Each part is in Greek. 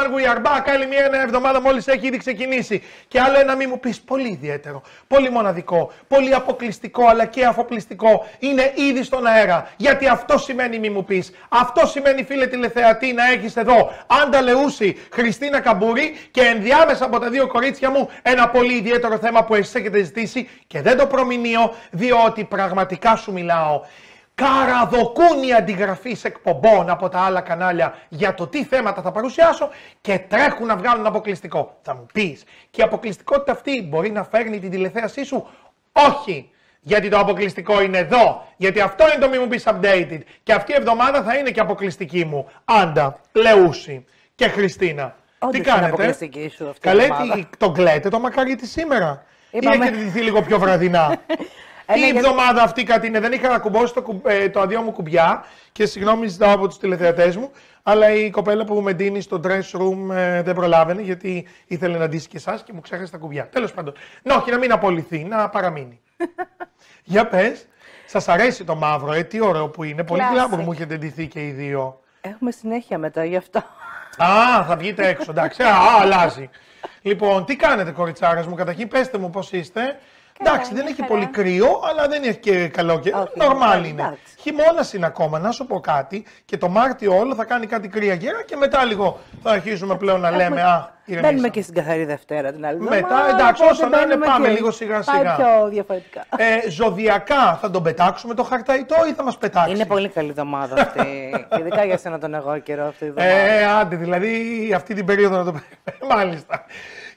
Ladies and gentlemen, we are back; Άλλη μια εβδομάδα μόλις έχει ήδη ξεκινήσει. Και άλλο ένα μη μου πεις πολύ ιδιαίτερο, πολύ μοναδικό, πολύ αποκλειστικό αλλά και αφοπλιστικό. Είναι ήδη στον αέρα. Γιατί αυτό σημαίνει μη μου πεις. Αυτό σημαίνει φίλε τηλεθεατή να έχεις εδώ Άντα Λεούση, Χριστίνα Καμπούρη και ενδιάμεσα από τα δύο κορίτσια μου ένα πολύ ιδιαίτερο θέμα που εσεί έχετε ζητήσει και δεν το προμηνύω διότι πραγματικά σου μιλάω καραδοκούν οι αντιγραφεί εκπομπών από τα άλλα κανάλια για το τι θέματα θα παρουσιάσω και τρέχουν να βγάλουν αποκλειστικό. Θα μου πεις, και η αποκλειστικότητα αυτή μπορεί να φέρνει την τηλεθέασή σου; Όχι! Γιατί το αποκλειστικό είναι εδώ. Γιατί αυτό είναι το μη μου πεις updated. Και αυτή η εβδομάδα θα είναι και αποκλειστική μου. Άντα, Λεούση και Χριστίνα. Όντως τι κάνετε; Είναι αποκλειστική σου αυτή η Καλέ, εβδομάδα. τι- το κλαίτε το μακαρίτι σήμερα. Είπαμε- Ή έχετε ντυθεί λίγο πιο βραδινά. Ε, Τι ναι, γιατί- εβδομάδα αυτή κάτι είναι. Δεν είχα να κουμπώσει το, κου- ε, το αδειό μου κουμπιά και συγγνώμη ζητάω από τους τηλεθεατές μου. Αλλά η κοπέλα που με δίνει στο dress room ε, δεν προλάβαινε γιατί ήθελε να ντύσει και εσάς και μου ξέχασε τα κουμπιά. Τέλος πάντων. Ναι, όχι, να μην απολυθεί, να παραμείνει. Για πες, σας αρέσει το μαύρο, ε, τι ωραίο που είναι. Πολύ Classic. γλάμπρο μου έχετε ντυθεί και οι δύο. Έχουμε συνέχεια μετά γι' αυτό. Α, θα βγείτε έξω, εντάξει. Α, αλλάζει. Λοιπόν, τι κάνετε, κοριτσάρες μου, καταρχήν πέστε μου πώς είστε. Εντάξει, δεν μια έχει χαρά. πολύ κρύο, αλλά δεν έχει και καλό καιρό. Όχι, Νορμάλ εντάξει. είναι. Χειμώνας είναι ακόμα, να σου πω κάτι. Και το Μάρτιο όλο θα κάνει κάτι κρύα γέρα και μετά λίγο θα αρχίσουμε πλέον να λέμε Α, Μπαίνουμε ηρεμήσαμε. και στην καθαρή Δευτέρα την άλλη Μετά, εβδομάδα, εντάξει, οπότε όσο να είναι, μπαίνουμε πάμε και- λίγο σιγά Πάει σιγά. πιο διαφορετικά. Ε, ζωδιακά θα τον πετάξουμε το χαρταϊτό ή θα μας πετάξει; Είναι πολύ καλή εβδομάδα αυτή. Ειδικά για σένα τον εγώ καιρό αυτή η εβδομάδα. Ε, άντε, δηλαδή αυτή την περίοδο να το περιμένουμε. Μάλιστα.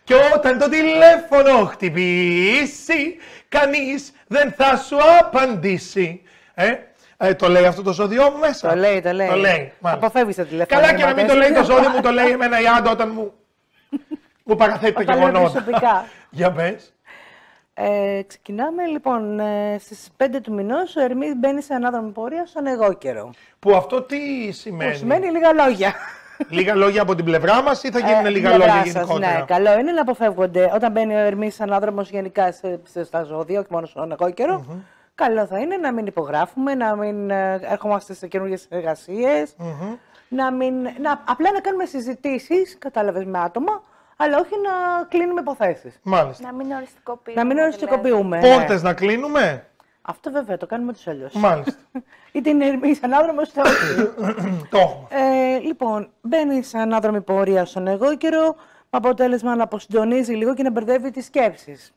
Και όταν το τηλέφωνο χτυπήσει, κανείς δεν θα σου απαντήσει. Ε, ε, το λέει αυτό το ζώδιό μου μέσα. Το λέει, το λέει. Το λέει. μάλιστα. Αποφεύγεις τα τηλέφωνα. Καλά και να μην το λέει το ζώδιο μου, το λέει εμένα η Άντα όταν μου, μου παραθέτει τα Όταν λέω γεγονότα. προσωπικά. Για πες. Ε, ξεκινάμε λοιπόν ε, στις 5 του μηνός ο Ερμής μπαίνει σε ανάδρομη πορεία στον εγώ καιρό. Που αυτό τι Που σημαίνει. σημαίνει λίγα λόγια. Λίγα λόγια από την πλευρά μας ή θα γίνουν Ε, λίγα πλευρά λόγια σας, γενικότερα; Ναι, καλό είναι να αποφεύγονται. Όταν μπαίνει ο Ερμής ανάδρομος γενικά σε, σε, στα ζώδια, όχι μόνο στον εγώ καιρο καλό θα είναι να μην υπογράφουμε, να μην ε, ερχόμαστε σε καινούργιες να μην, να, απλά να κάνουμε συζητήσεις, κατάλαβες με άτομα, αλλά όχι να κλείνουμε υποθέσεις. Μάλιστα. Να μην οριστικοποιούμε. Να μην οριστικοποιούμε. ναι. Πόρτες να κλείνουμε; Αυτό βέβαια το κάνουμε τους αλλιώς. Μάλιστα. Είτε είναι Ερμή ανάδρομο, είτε όχι. το έχουμε. Ε, λοιπόν, μπαίνει σε ανάδρομη πορεία στον εγώ καιρό, με αποτέλεσμα να αποσυντονίζει λίγο και να μπερδεύει τις σκέψεις.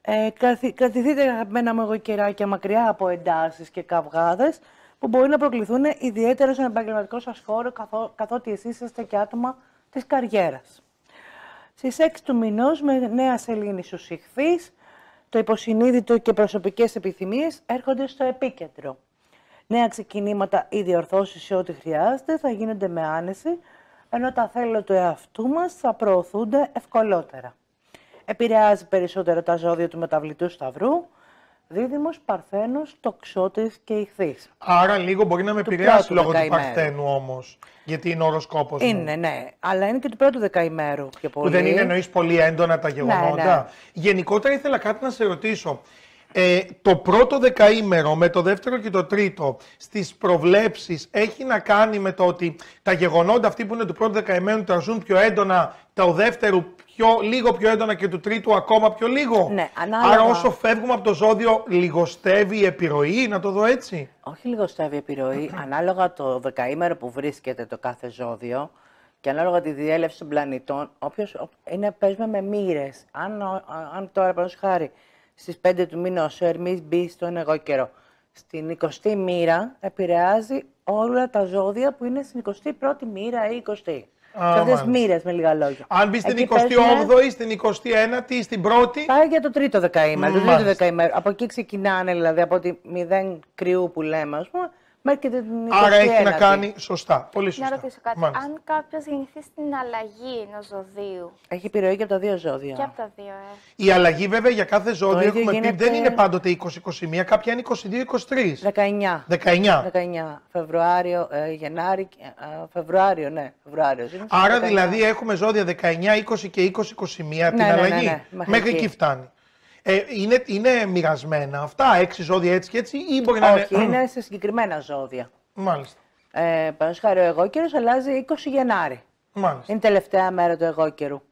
Ε, κραthi- κρατηθείτε αγαπημένα μου εγώ καιράκια μακριά από εντάσεις και καυγάδες που μπορεί να προκληθούν ιδιαίτερα στον επαγγελματικό σας χώρο καθό, καθότι εσείς είστε και άτομα της καριέρας. Στις 6 του μηνός με νέα σελήνη στους ηχθείς, το υποσυνείδητο και προσωπικές επιθυμίες έρχονται στο επίκεντρο. Νέα ξεκινήματα ή διορθώσεις σε ό,τι χρειάζεται θα γίνονται με άνεση, ενώ τα θέλω του εαυτού μας θα προωθούνται ευκολότερα. Επηρεάζει περισσότερο τα ζώδια του μεταβλητού σταυρού, δίδυμος, παρθένος, τοξότης και ηχθείς. Άρα λίγο μπορεί να με επηρεάσει πρώτου λόγω του δεκαημέρου. Παρθένου όμως. Γιατί είναι ο οροσκόπος μου. Είναι, ναι, αλλά είναι και του πρώτου δεκαημέρου πιο πολύ. Που δεν είναι εννοείς πολύ έντονα τα γεγονότα. ναι. Γενικότερα ήθελα κάτι να σε ρωτήσω. Ε, το πρώτο δεκαήμερο με το δεύτερο και το τρίτο στις προβλέψεις έχει να κάνει με το ότι τα γεγονότα αυτή που είναι του πρώτου δεκαημένου τα ζουν πιο έντονα, το δεύτερου πιο, λίγο πιο έντονα και του τρίτου ακόμα πιο λίγο. Ναι, ανάλογα. Άρα όσο φεύγουμε από το ζώδιο λιγοστεύει η επιρροή, να το δω έτσι. Όχι λιγοστεύει η επιρροή, ανάλογα το δεκαήμερο που βρίσκεται το κάθε ζώδιο και ανάλογα τη διέλευση των πλανητών, όποιος ο- είναι, παίζουμε με μοίρες. Αν, ο- α- αν τώρα, παραδείγματος χάρη, στις 5 του μήνα ο Ερμής μπει στον εγώ καιρό, στην 20η μοίρα επηρεάζει όλα τα ζώδια που είναι στην 21η μοίρα ή 20η. Α, σε αυτές τις μάλιστα. μοίρες με λίγα λόγια. Αν μπει στην Εκεί 28η, στην 21η, στην πρώτη. Πάει για το τρίτο δεκαήμερο. Το τρίτο Μάλιστα. δεκαήμερο. Από εκεί ξεκινάνε, δηλαδή από τη μηδέν κρυού που λέμε, ας πούμε, μέχρι και την 21η. Άρα έχει να κάνει σωστά. Πολύ σωστά. Να ρωτήσω κάτι. Μάλιστα. Αν κάποιος γεννηθεί στην αλλαγή ενός ζωδίου. Έχει επιρροή και από τα δύο ζώδια. Και από τα δύο, ε. Η αλλαγή βέβαια για κάθε ζώδιο ίδιο έχουμε πει γίνεται- δεν είναι πάντοτε 20-21, κάποια είναι 22-23. 19. 19. 19. Φεβρουάριο, ε, Γενάρη, ε, ε, Φεβρουάριο, ναι, Φεβρουάριο. Είναι στο Άρα 19. δηλαδή έχουμε ζώδια 19, 20 και 20-21 την Ναι, ναι, ναι, αλλαγή. ναι, μέχρι Μέχρι εκεί. εκεί φτάνει. Ε, είναι, είναι μοιρασμένα αυτά, έξι ζώδια έτσι και έτσι, ή μπορεί να Όχι, είναι. είναι σε συγκεκριμένα ζώδια. Μάλιστα. Ε, Παραδείγματο χάρη, ο εγώ καιρό αλλάζει 20 Γενάρη. Μάλιστα. Είναι η τελευταία μέρα του εγώ καιρού.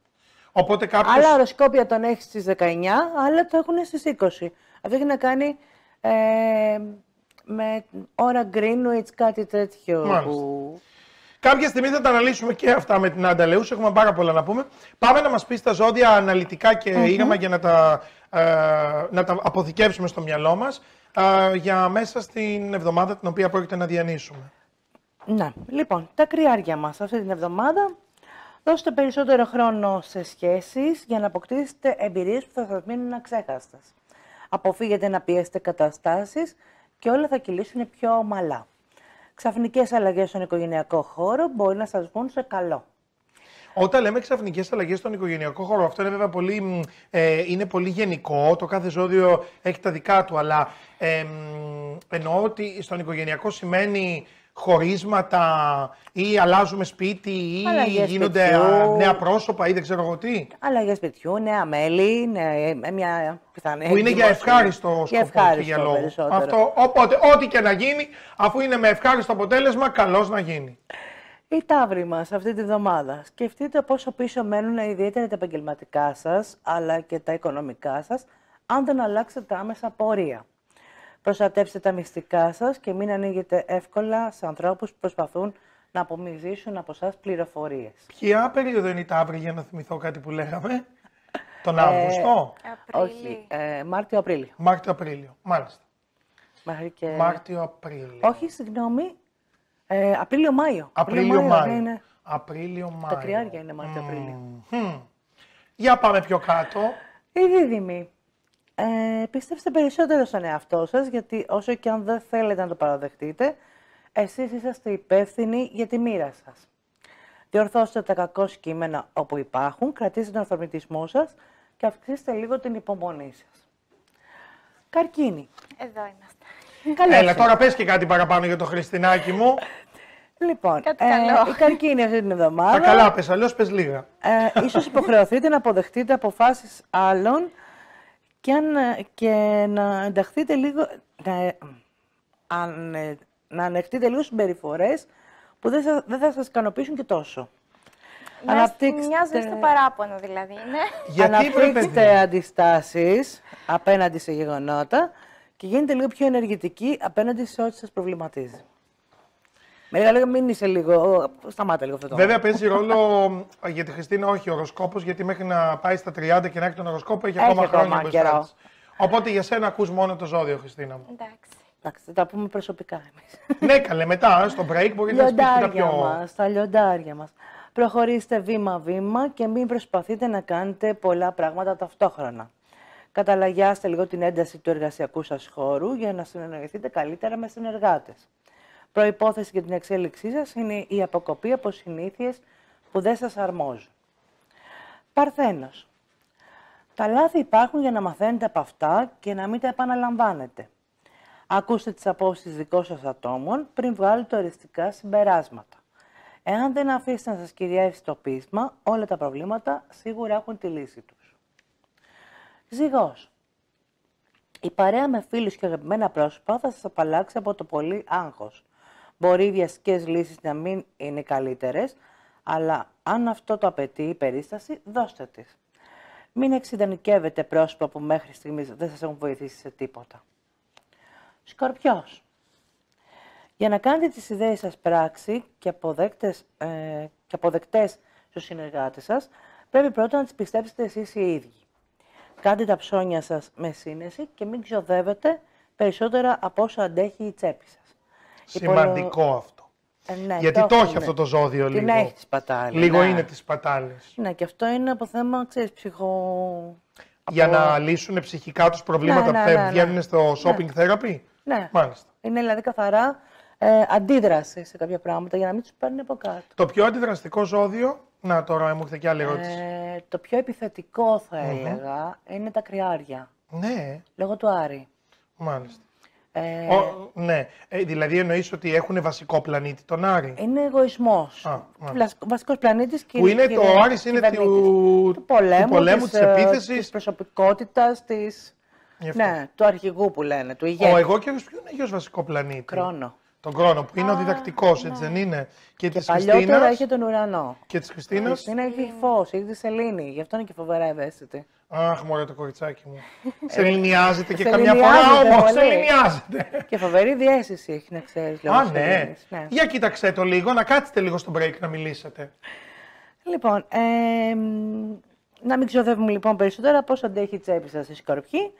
Οπότε κάποιο. Άλλα οροσκόπια τον έχει στις 19, άλλα το έχουν στις 20. Αυτό έχει να κάνει ε, με ώρα Greenwich, κάτι τέτοιο. Μάλιστα. Που... Κάποια στιγμή θα τα αναλύσουμε και αυτά με την Άντα Λεούς. Έχουμε πάρα πολλά να πούμε. Πάμε να μας πεις τα ζώδια αναλυτικά και ήρεμα για να τα, ε, να τα αποθηκεύσουμε στο μυαλό μας ε, για μέσα στην εβδομάδα την οποία πρόκειται να διανύσουμε. Να, λοιπόν, τα κρυάρια μας αυτή την εβδομάδα. Δώστε περισσότερο χρόνο σε σχέσεις για να αποκτήσετε εμπειρίες που θα σας μείνουν αξέχαστες. Αποφύγετε να πιέσετε καταστάσεις και όλα θα κυλήσουν πιο ομαλά. Ξαφνικές αλλαγές στον οικογενειακό χώρο μπορεί να σας βγουν σε καλό. Όταν λέμε ξαφνικές αλλαγές στον οικογενειακό χώρο, αυτό είναι βέβαια πολύ, μ, ε, είναι πολύ γενικό. Το κάθε ζώδιο έχει τα δικά του, αλλά ε, μ, εννοώ ότι στον οικογενειακό σημαίνει χωρίσματα ή αλλάζουμε σπίτι ή Αλλαγές γίνονται σπιτιού. α, νέα πρόσωπα ή δεν ξέρω εγώ τι. Αλλαγές σπιτιού, νέα μέλη, νέα, ε, μια πιθανή. Που είναι για ευχάριστο σκοπό Για και ευχάριστο για λόγο. περισσότερο. Αυτό, οπότε, ό,τι και να γίνει, αφού είναι με ευχάριστο αποτέλεσμα, καλώς να γίνει. Οι ταύροι μας αυτή τη βδομάδα. Σκεφτείτε πόσο πίσω μένουν ιδιαίτερα τα επαγγελματικά σας, αλλά και τα οικονομικά σας, αν δεν αλλάξετε άμεσα πορεία. Προστατεύστε τα μυστικά σας και μην ανοίγετε εύκολα σε ανθρώπους που προσπαθούν να απομυζήσουν από εσά πληροφορίες. Ποια περίοδο είναι η Ταύρη για να θυμηθώ κάτι που λέγαμε; Τον Ε, Αύγουστο; Απρίλη. Όχι, ε, Μάρτιο-Απρίλιο. Μάρτιο-Απρίλιο. Μάλιστα. Μέχρι και... Μάρτιο-Απρίλιο. Όχι, συγγνώμη. Ε, Απρίλιο-Μάιο. Απρίλιο-Μάιο. ναι, είναι. Απρίλιο-Μάιο. Τα κρυάρια είναι Μάρτιο-Απρίλιο. Μμμ. Για πάμε πιο κάτω. Οι δίδυμοι. Ε, πίστεψτε περισσότερο στον εαυτό σας, γιατί όσο και αν δεν θέλετε να το παραδεχτείτε, εσείς είσαστε υπεύθυνοι για τη μοίρα σας. Διορθώστε τα κακό κείμενα όπου υπάρχουν, κρατήστε τον αυθορμητισμό σας και αυξήστε λίγο την υπομονή σας. Καρκίνη. Εδώ είμαστε. Καλώς Έλα, ήρθατε. τώρα πες και κάτι παραπάνω για το Χριστινάκι μου. Λοιπόν, Κάτι καλό. η καρκίνη αυτή την εβδομάδα. Τα καλά πες, αλλιώς πες λίγα. ε, ίσως υποχρεωθείτε να αποδεχτείτε αποφάσεις άλλων και, αν, ε, και να ενταχθείτε λίγο, να, ε, αν, ε, να ανεχτείτε λίγο συμπεριφορές που δεν, θα- δεν θα σας ικανοποιήσουν και τόσο. Μοιάζει- Αναπτύξτε- Μοιάζει στο παράπονο δηλαδή, είναι. Γιατί βρε παιδί. Αναπτύξτε αντιστάσεις απέναντι σε γεγονότα και γίνετε λίγο πιο ενεργητικοί απέναντι σε ό,τι σας προβληματίζει. Με λίγα λόγια, μην είσαι λίγο. Σταμάτα λίγο αυτό το. Βέβαια παίζει ρόλο ε, για τη Χριστίνα όχι ο οροσκόπος, γιατί μέχρι να πάει στα 30 και να έχει τον οροσκόπο έχει, Έχει ακόμα ακόμα χρόνια μπροστά καιρό. της. Οπότε για σένα ακούς μόνο το ζώδιο, Χριστίνα μου. Εντάξει. Εντάξει, θα τα πούμε προσωπικά εμείς. ναι, καλέ, μετά στο break μπορεί να σου πεις και τα λιοντάρια πιο... μας, τα λιοντάρια μας. Προχωρήστε βήμα-βήμα και μην προσπαθείτε να κάνετε πολλά πράγματα ταυτόχρονα. Καταλαγιάστε λίγο την ένταση του εργασιακού σας χώρου για να συνεννοηθείτε καλύτερα με συνεργάτες. Προϋπόθεση για την εξέλιξή σας είναι η αποκοπή από συνήθειες που δεν σας αρμόζουν. Παρθένος. Τα λάθη υπάρχουν για να μαθαίνετε από αυτά και να μην τα επαναλαμβάνετε. Ακούστε τις απόψεις δικών σας ατόμων πριν βγάλετε οριστικά συμπεράσματα. Εάν δεν αφήσετε να σας κυριεύσει το πείσμα, όλα τα προβλήματα σίγουρα έχουν τη λύση τους. Ζυγός. Η παρέα με φίλους και αγαπημένα πρόσωπα θα σας απαλλάξει από το πολύ άγχος. Μπορεί οι βιαστικές λύσεις να μην είναι καλύτερες, αλλά αν αυτό το απαιτεί η περίσταση, δώστε τις. Μην εξειδανικεύετε πρόσωπα που μέχρι στιγμής δεν σας έχουν βοηθήσει σε τίποτα. Σκορπιός. Για να κάνετε τις ιδέες σας πράξη και, αποδέκτες, ε, και αποδεκτές στους συνεργάτες σας, πρέπει πρώτα να τις πιστέψετε εσείς οι ίδιοι. Κάντε τα ψώνια σας με σύνεση και μην ξοδεύετε περισσότερα από όσο αντέχει η τσέπη σας. Η πολλο- Σημαντικό αυτό. Ε, ναι, Γιατί το έχει έχουμε. αυτό το ζώδιο Την λίγο. έχεις τη σπατάλη. Λίγο ναι. είναι τις πατάλες. Ναι, και αυτό είναι από θέμα, ξέρεις, ψυχο... Για από- να λύσουν ψυχικά τους προβλήματα Ναι, που ναι, θα ναι, βγαίνουν ναι. στο shopping therapy; Ναι. Μάλιστα. Είναι δηλαδή καθαρά ε, αντίδραση σε κάποια πράγματα για να μην τους παίρνει από κάτω. Το πιο αντιδραστικό ζώδιο. Να τώρα μου έρχεται και άλλη ερώτηση. Ε, το πιο επιθετικό θα έλεγα είναι τα κρυάρια, Ναι, λόγω του Άρη. μάλιστα. Ε, Ο, ναι, ε, δηλαδή εννοείς ότι έχουν βασικό πλανήτη τον Άρη; είναι εγωισμός. Α, μάλιστα. Ο βασικός πλανήτης Που είναι το Άρης είναι του, του πολέμου, του πολέμου, της, της ε, επίθεσης. της προσωπικότητας, της... Γι' αυτό. Ναι, του αρχηγού που λένε, του Ο ηγέτη. εγώ καιρός ποιο είναι ως βασικό πλανήτη; Χρόνο. Τον χρόνο που είναι ο Α, διδακτικός, έτσι ναι. δεν είναι. Και, Και της παλιότερα Χριστίνας. είχε τον ουρανό. Και της Η Χριστίνα. Χριστίνα έχει φως, έχει τη σελήνη. Γι' αυτό είναι και φοβερά ευαίσθητη. Αχ, μωρέ το κοριτσάκι μου. Σεληνιάζεται και σε καμιά φορά λινιάζεται όμως. πολύ. Σεληνιάζεται. Και φοβερή διέστηση έχει να ξέρεις. Α, ναι. Για κοίταξε το λίγο, να κάτσετε λίγο στο break να μιλήσετε. Λοιπόν, ε, μ, να μην ξοδεύουμε λοιπόν περισσότερα πώς αντέχει η τσέπη σας η σκορπιή.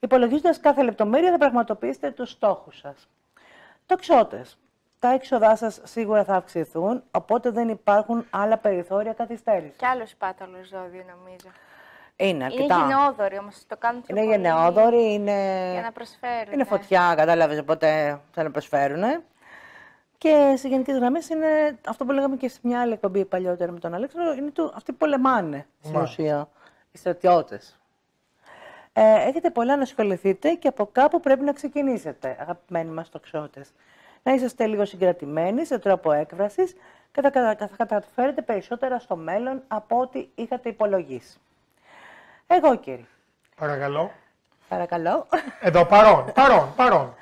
Υπολογίζοντας κάθε λεπτομέρεια, θα πραγματοποιήσετε τους στόχους σας. Τοξότες. Τα έξοδά σας σίγουρα θα αυξηθούν, οπότε δεν υπάρχουν άλλα περιθώρια καθυστέρησης. Κι άλλος σπάταλο ζώδιο νομίζω. Είναι Είναι αρκετά. γενναιόδοροι όμως, το κάνουν πιο Είναι πολύ γενναιόδοροι, είναι. Για να προσφέρουν. Είναι φωτιά, κατάλαβες, οπότε θέλουν να προσφέρουν. Και σε γενικές γραμμές είναι αυτό που λέγαμε και σε μια άλλη εκπομπή παλιότερα με τον Αλέξανδρο, είναι το, αυτοί που πολεμάνε στην Μάλιστα. ουσία, οι στρατιώτες. Ε, έχετε πολλά να ασχοληθείτε και από κάπου πρέπει να ξεκινήσετε, αγαπημένοι μας τοξότες. Να είσαστε λίγο συγκρατημένοι σε τρόπο έκφρασης και θα, κατα- θα καταφέρετε περισσότερα στο μέλλον από ό,τι είχατε υπολογίσει. Εγώ, κύριε, Παρακαλώ. παρακαλώ. Εδώ, παρόν, παρόν, παρόν.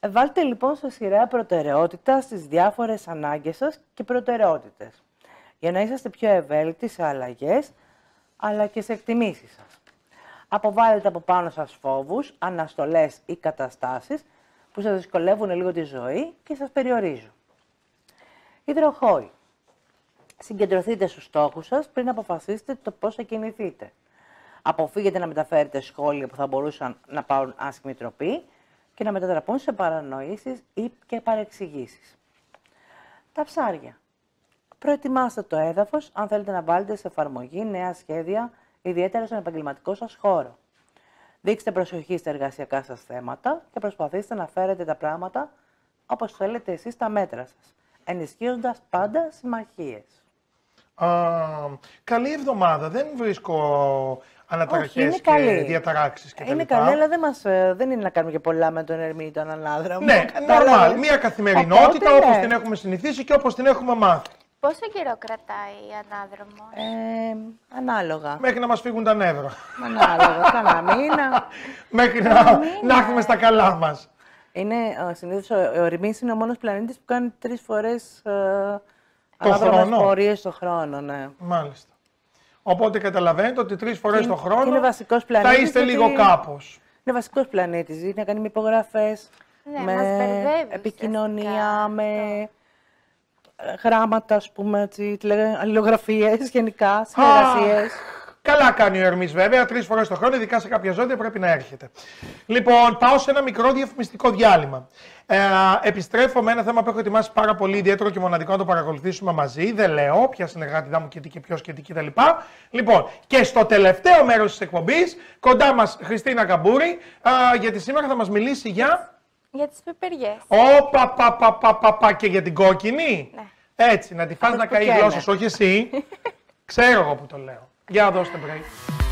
Ε, Βάλτε λοιπόν σε σειρά προτεραιότητα στις διάφορες ανάγκες σας και προτεραιότητες, για να είσαστε πιο ευέλικτοι σε αλλαγές, αλλά και σε εκτιμήσεις σας. Αποβάλλετε από πάνω σας φόβους, αναστολές ή καταστάσεις που σας δυσκολεύουν λίγο τη ζωή και σας περιορίζουν. Υδροχόη. Συγκεντρωθείτε στους στόχους σας πριν αποφασίσετε το πώς θα κινηθείτε. Αποφύγετε να μεταφέρετε σχόλια που θα μπορούσαν να πάρουν άσχημη τροπή και να μετατραπούν σε παρανοήσεις ή και παρεξηγήσεις. Τα ψάρια. Προετοιμάστε το έδαφος αν θέλετε να βάλετε σε εφαρμογή νέα σχέδια, ιδιαίτερα στον επαγγελματικό σας χώρο. Δείξτε προσοχή στα εργασιακά σας θέματα και προσπαθήστε να φέρετε τα πράγματα όπως θέλετε εσείς τα μέτρα σας, ενισχύοντας πάντα συμμαχίες. Α, καλή εβδομάδα. Δεν βρίσκω αναταραχές είναι και καλή. διαταράξεις και τα Είναι λοιπά. καλή, αλλά δεν, μας, ε, δεν είναι να κάνουμε και πολλά με τον Ερμή ή τον Ανάδραμο. Ναι, Κατάλαβες; normal. Μία καθημερινότητα Οπότε, όπως ναι. την έχουμε συνηθίσει και όπως την έχουμε μάθει. Πόσο καιρό κρατάει η ανάδρομος; Ε, ανάλογα. Μέχρι να μας φύγουν τα νεύρα. Ανάλογα. Κάνα μήνα. Μέχρι να, να έρθουμε στα καλά μας. Είναι, ε, συνήθως ο, ο Ερμής είναι ο μόνος πλανήτης που κάνει τρεις φορές ε, Το ανάδρομες χρόνο. πορείες το χρόνο, ναι. Μάλιστα. Οπότε καταλαβαίνετε ότι τρεις φορές είναι- το χρόνο είναι βασικός θα πλανήτης είστε γιατί- λίγο κάπως. Είναι βασικός πλανήτης, είναι να κάνει με υπογραφές, Ναι, με μας μπερδεύεις επικοινωνία, ουσιαστικά με ε, γράμματα, ας πούμε, έτσι, τι λέγανε, αλληλογραφίες γενικά, συνεργασίες. Καλά κάνει ο Ερμής βέβαια, τρεις φορές το χρόνο, ειδικά σε κάποια ζώδια πρέπει να έρχεται. Λοιπόν, πάω σε ένα μικρό διαφημιστικό διάλειμμα. Ε, επιστρέφω με ένα θέμα που έχω ετοιμάσει πάρα πολύ ιδιαίτερο και μοναδικό να το παρακολουθήσουμε μαζί. Δεν λέω ποια συνεργάτητά μου και τι και ποιος και τι κτλ. Λοιπόν, και στο τελευταίο μέρος της εκπομπής, κοντά μας Χριστίνα Καμπούρη, α, γιατί σήμερα θα μας μιλήσει για. Για τις πιπεριές. Όπα, πα, πα, πα, πα, πα, και για την κόκκινη. Ναι. Έτσι, να τη φας Αυτές να που καεί η καίνε. γλώσσα σου, όχι εσύ. Ξέρω εγώ που το λέω. Για δώστε break.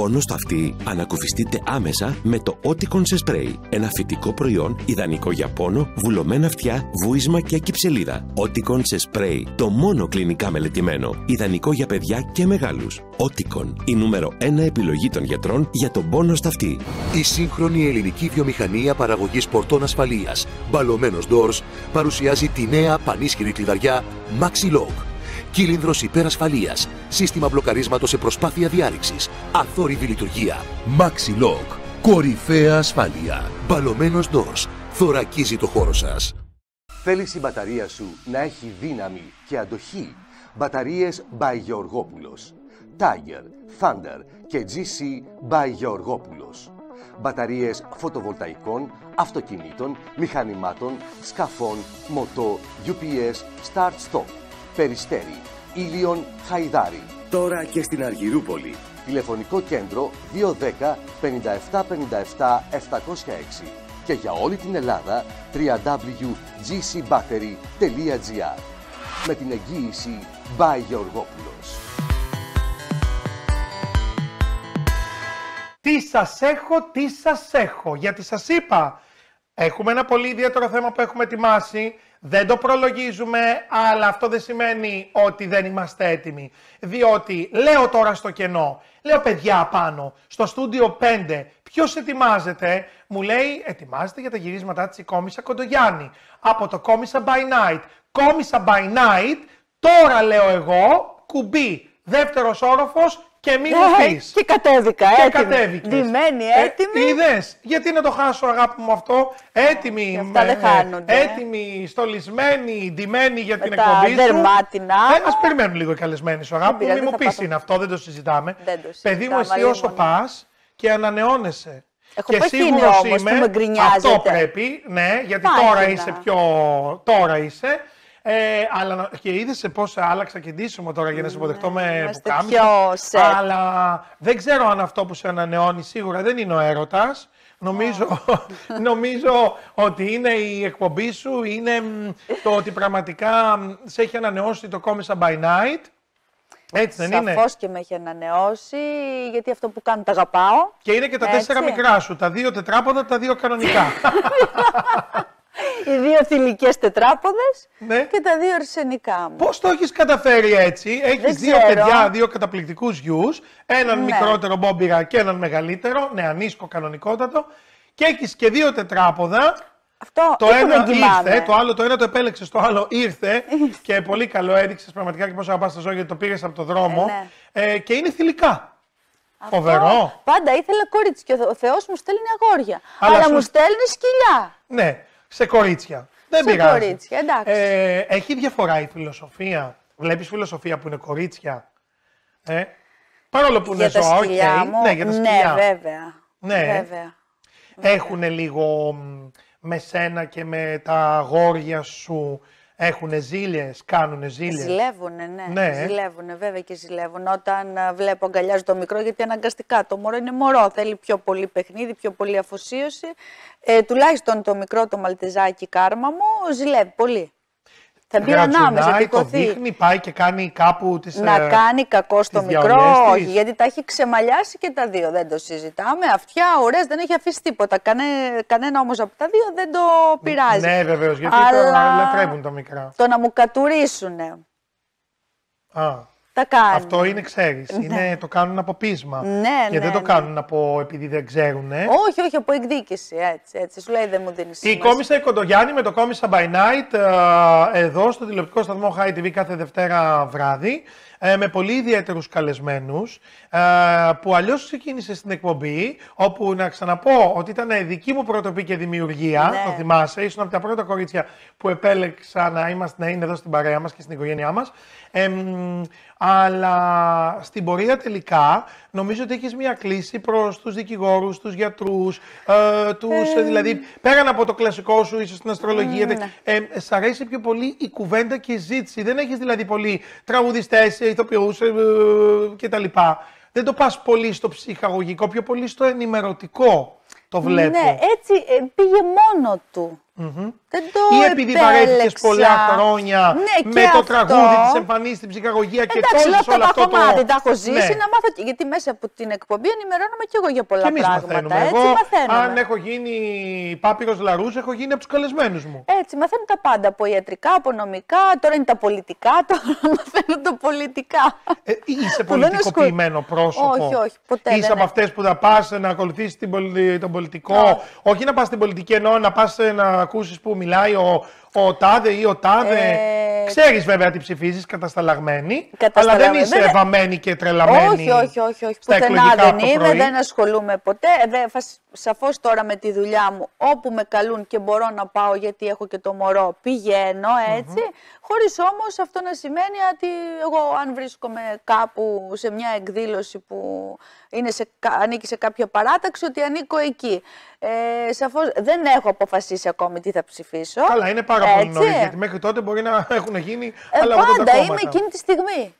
Πόνο στο αυτί, ανακουφιστείτε άμεσα με το Oticon σε σπρέι. Ένα φυτικό προϊόν ιδανικό για πόνο, βουλωμένα αυτιά, βούισμα και ακυψελίδα. Oticon σε σπρέι, το μόνο κλινικά μελετημένο. Ιδανικό για παιδιά και μεγάλους. Oticon, η νούμερο 1 επιλογή των γιατρών για τον πόνο στα αυτή. Η σύγχρονη ελληνική βιομηχανία παραγωγής πορτών ασφαλείας, Μπαλωμένος Doors, παρουσιάζει τη νέα πανίσχυρη κλειδαριά Maxi Lock. Κύλινδρος υπερασφαλείας, σύστημα μπλοκαρίσματος σε προσπάθεια διάρρηξης, αθόρυβη λειτουργία. Maxi Lock, κορυφαία ασφάλεια. Μπαλωμένος Doors, θωρακίζει το χώρο σας. Θέλεις η μπαταρία σου να έχει δύναμη και αντοχή; Μπαταρίες by Γεωργόπουλος. Tiger, Thunder και GC by Γεωργόπουλος. Μπαταρίες φωτοβολταϊκών, αυτοκινήτων, μηχανημάτων, σκαφών, μοτό, UPS, Start-Stop, Περιστέρι, Ήλιον, Χαϊδάρι. Τώρα και στην Αργυρούπολη. Τηλεφωνικό κέντρο 210 57 57 706 και για όλη την Ελλάδα www.gcbattery.gr με την εγγύηση by Γεωργόπουλος. Τι σας έχω, τι σας έχω. Γιατί σας είπα, έχουμε ένα πολύ ιδιαίτερο θέμα που έχουμε ετοιμάσει. Δεν το προλογίζουμε, αλλά αυτό δεν σημαίνει ότι δεν είμαστε έτοιμοι. Διότι λέω τώρα στο κενό, λέω παιδιά πάνω, στο στούντιο 5, ποιος ετοιμάζεται, μου λέει ετοιμάζεται για τα γυρίσματά της η Κόμισα Κοντογιάννη. Από το Κόμισα by Night. Κόμισα by Night, τώρα λέω εγώ, κουμπί, δεύτερος όροφος και μη μου Ε, πεις. Και κατέβηκα, Και έτοιμη. κατέβηκες. Ντυμένη, Ε, έτοιμη. είδες, γιατί να το χάσω αγάπη μου αυτό. Έτοιμη, αυτά δεν με- χάνονται. έτοιμη, στολισμένη, ντυμένη για Με την τα εκπομπή σου. δερμάτινα. Ε, ας περιμένουν λίγο οι καλεσμένοι σου αγάπη μου. πειράζει, Μην μου θα πεις πάω. είναι αυτό, δεν το συζητάμε. Δεν το Παιδί μου, συζητάμε, εσύ αλλήμον. όσο πας και ανανεώνεσαι. Έχω και πεθύνει σίγουρος όμως είμαι, που με γκρινιάζετε. αυτό πρέπει, ναι, γιατί Πάει τώρα να. είσαι πιο, τώρα είσαι. Ε, αλλά να- και είδε σε πώς άλλαξα και ντύσιμο τώρα για να σε αποδεχτώ με Ναι, είμαστε πουκάμισο. πιο σετ. Αλλά δεν ξέρω αν αυτό που σε ανανεώνει σίγουρα δεν είναι ο έρωτας. Νομίζω, νομίζω ότι είναι η εκπομπή σου, είναι μ, το ότι πραγματικά μ, σε έχει ανανεώσει το Κόμισα by Night. Έτσι δεν είναι; Σαφώς και με έχει ανανεώσει, γιατί αυτό που κάνω το αγαπάω. Και είναι και τα Έτσι. τέσσερα μικρά σου, τα δύο τετράποδα, τα δύο κανονικά. Οι δύο θηλυκές τετράποδες Ναι. και τα δύο αρσενικά μου. Πώς το έχεις καταφέρει έτσι, έχεις Δεν δύο ξέρω. παιδιά, δύο καταπληκτικούς γιους, έναν Ναι. μικρότερο μπόμπιρα και έναν μεγαλύτερο, νεανίσκο κανονικότατο, και έχεις και δύο τετράποδα, Αυτό Το ούτε ένα δεν κοιμάμαι. ήρθε, το άλλο το ένα το επέλεξες, το άλλο ήρθε και πολύ καλό έδειξες πραγματικά και πόσο αγαπάς τα ζώα γιατί το πήρες από το δρόμο. Ε, ναι. Ε, και είναι θηλυκά. Αυτό Φοβερό. Πάντα ήθελα κορίτσι και ο Θεός μου στέλνει αγόρια. Αλλά Αλλά, σου- μου στέλνει σκυλιά. Ναι, σε κορίτσια. Δεν Σε πειράζει. κορίτσια, εντάξει. Ε, έχει διαφορά η φιλοσοφία. Βλέπεις φιλοσοφία που είναι κορίτσια; Ε, παρόλο που είναι για τα ζώα, οκ. σκυλιά μου. Ναι, για τα σκυλιά. βέβαια. Ναι. βέβαια. Έχουν λίγο μ, με σένα και με τα αγόρια σου. Έχουν ζήλιες, κάνουν ζήλιες. Ζηλεύουνε, ναι. Ναι. Ζηλεύουνε, βέβαια και ζηλεύουν. Όταν α, βλέπω αγκαλιάζω το μικρό, γιατί αναγκαστικά το μωρό είναι μωρό. Θέλει πιο πολύ παιχνίδι, πιο πολύ αφοσίωση. Ε, τουλάχιστον το μικρό το μαλτεζάκι Κάρμα μου ζηλεύει πολύ. Θα μπει ανάμεσα, Γρατζουνάει, θα το κουκωθεί. δείχνει, πάει και κάνει κάπου τις... Να ε, κάνει κακό στο τις μικρό, διαολές της. όχι, γιατί τα έχει ξεμαλιάσει και τα δύο. Δεν το συζητάμε. Αυτιά, ωραίες, δεν έχει αφήσει τίποτα. Κανέ, κανένα όμως από τα δύο δεν το πειράζει. Ναι, βεβαίως, γιατί Αλλά τα λατρεύουν τα μικρά. Το να μου κατουρίσουνε, Α, τα κάνει. αυτό είναι, ξέρεις, είναι, το κάνουν από πείσμα. Ναι, και ναι, δεν το ναι. κάνουν από επειδή δεν ξέρουν. Όχι, όχι, από εκδίκηση. Έτσι, έτσι. Σου λέει δεν μου δίνεις Η σημασία. Κόμισα η Κοντογιάννη με το Κόμισα by Night ε, εδώ στο τηλεοπτικό σταθμό High TV κάθε Δευτέρα βράδυ ε, με πολύ ιδιαίτερους καλεσμένους ε, που αλλιώς ξεκίνησε στην εκπομπή όπου να ξαναπώ ότι ήταν δική μου πρωτοπή και δημιουργία, Ναι. το θυμάσαι, ήσουν από τα πρώτα κορίτσια που επέλεξα να, είμαστε, να είναι εδώ στην παρέα μας και στην οικογένειά μας. Ε, μ, αλλά στην πορεία τελικά νομίζω ότι έχεις μια κλίση προς τους δικηγόρους, τους γιατρούς, ε, τους, ε, δηλαδή πέραν από το κλασικό σου, ίσως στην αστρολογία, ναι. ε, ε, σ' αρέσει πιο πολύ η κουβέντα και η ζήτηση. Δεν έχεις δηλαδή πολύ τραγουδιστές, ε, ηθοποιούς ε, ε, κτλ. Δεν το πας πολύ στο ψυχαγωγικό, πιο πολύ στο ενημερωτικό το βλέπω. Ναι, έτσι ε, πήγε μόνο του. Δεν το Ή επειδή βαρέθηκες επέλεξα. πολλά χρόνια ναι, με και το αυτό. τραγούδι, της εμφανίσει, την ψυχαγωγία και Εντάξει, λέω τόλμησε αυτά όλο τα αυτό το... κομμάτια τα έχω ζήσει Ναι. να μάθω. και- Γιατί μέσα από την εκπομπή ενημερώνομαι και εγώ για πολλά Και εμείς πράγματα. μαθαίνουμε. Έτσι Εγώ, μαθαίνουμε. αν έχω γίνει πάπυρος λαρούς, έχω γίνει από τους καλεσμένους μου. Έτσι, μαθαίνω τα πάντα από ιατρικά, από νομικά, τώρα είναι τα πολιτικά, τώρα μαθαίνω τα πολιτικά. Ε, είσαι Που δεν πολιτικοποιημένο πρόσωπο. Όχι, όχι, ποτέ Είσαι δεν από έχω. αυτές που θα πας να ακολουθήσεις τον πολιτικό. Όχι. Όχι να πας στην πολιτική, εννοώ να πας να ακούσει που μιλάει ο, ο τάδε ή ο τάδε. Ε, Ξέρεις βέβαια τι ψηφίζεις, κατασταλαγμένη. Αλλά δεν Κατασταλαγμένη. είσαι Βέβαια- βαμμένη και τρελαμένη. Όχι, όχι, όχι, όχι. στα Πουθενά εκλογικά δεν από το είμαι, πρωί. δεν ασχολούμαι ποτέ. Ε, Σαφώς τώρα με τη δουλειά μου, όπου με καλούν και μπορώ να πάω γιατί έχω και το μωρό, πηγαίνω έτσι. Χωρίς όμως αυτό να σημαίνει ότι εγώ αν βρίσκομαι κάπου σε μια εκδήλωση που είναι σε, κα- ανήκει σε κάποια παράταξη, ότι ανήκω εκεί. Ε, σαφώς δεν έχω αποφασίσει ακόμη τι θα ψηφίσω. Καλά, είναι πάρα πολύ Έτσι. νωρί. Γιατί μέχρι τότε μπορεί να έχουν γίνει Ε, άλλα 80 πάντα είμαι κόμματα. εκείνη τη στιγμή.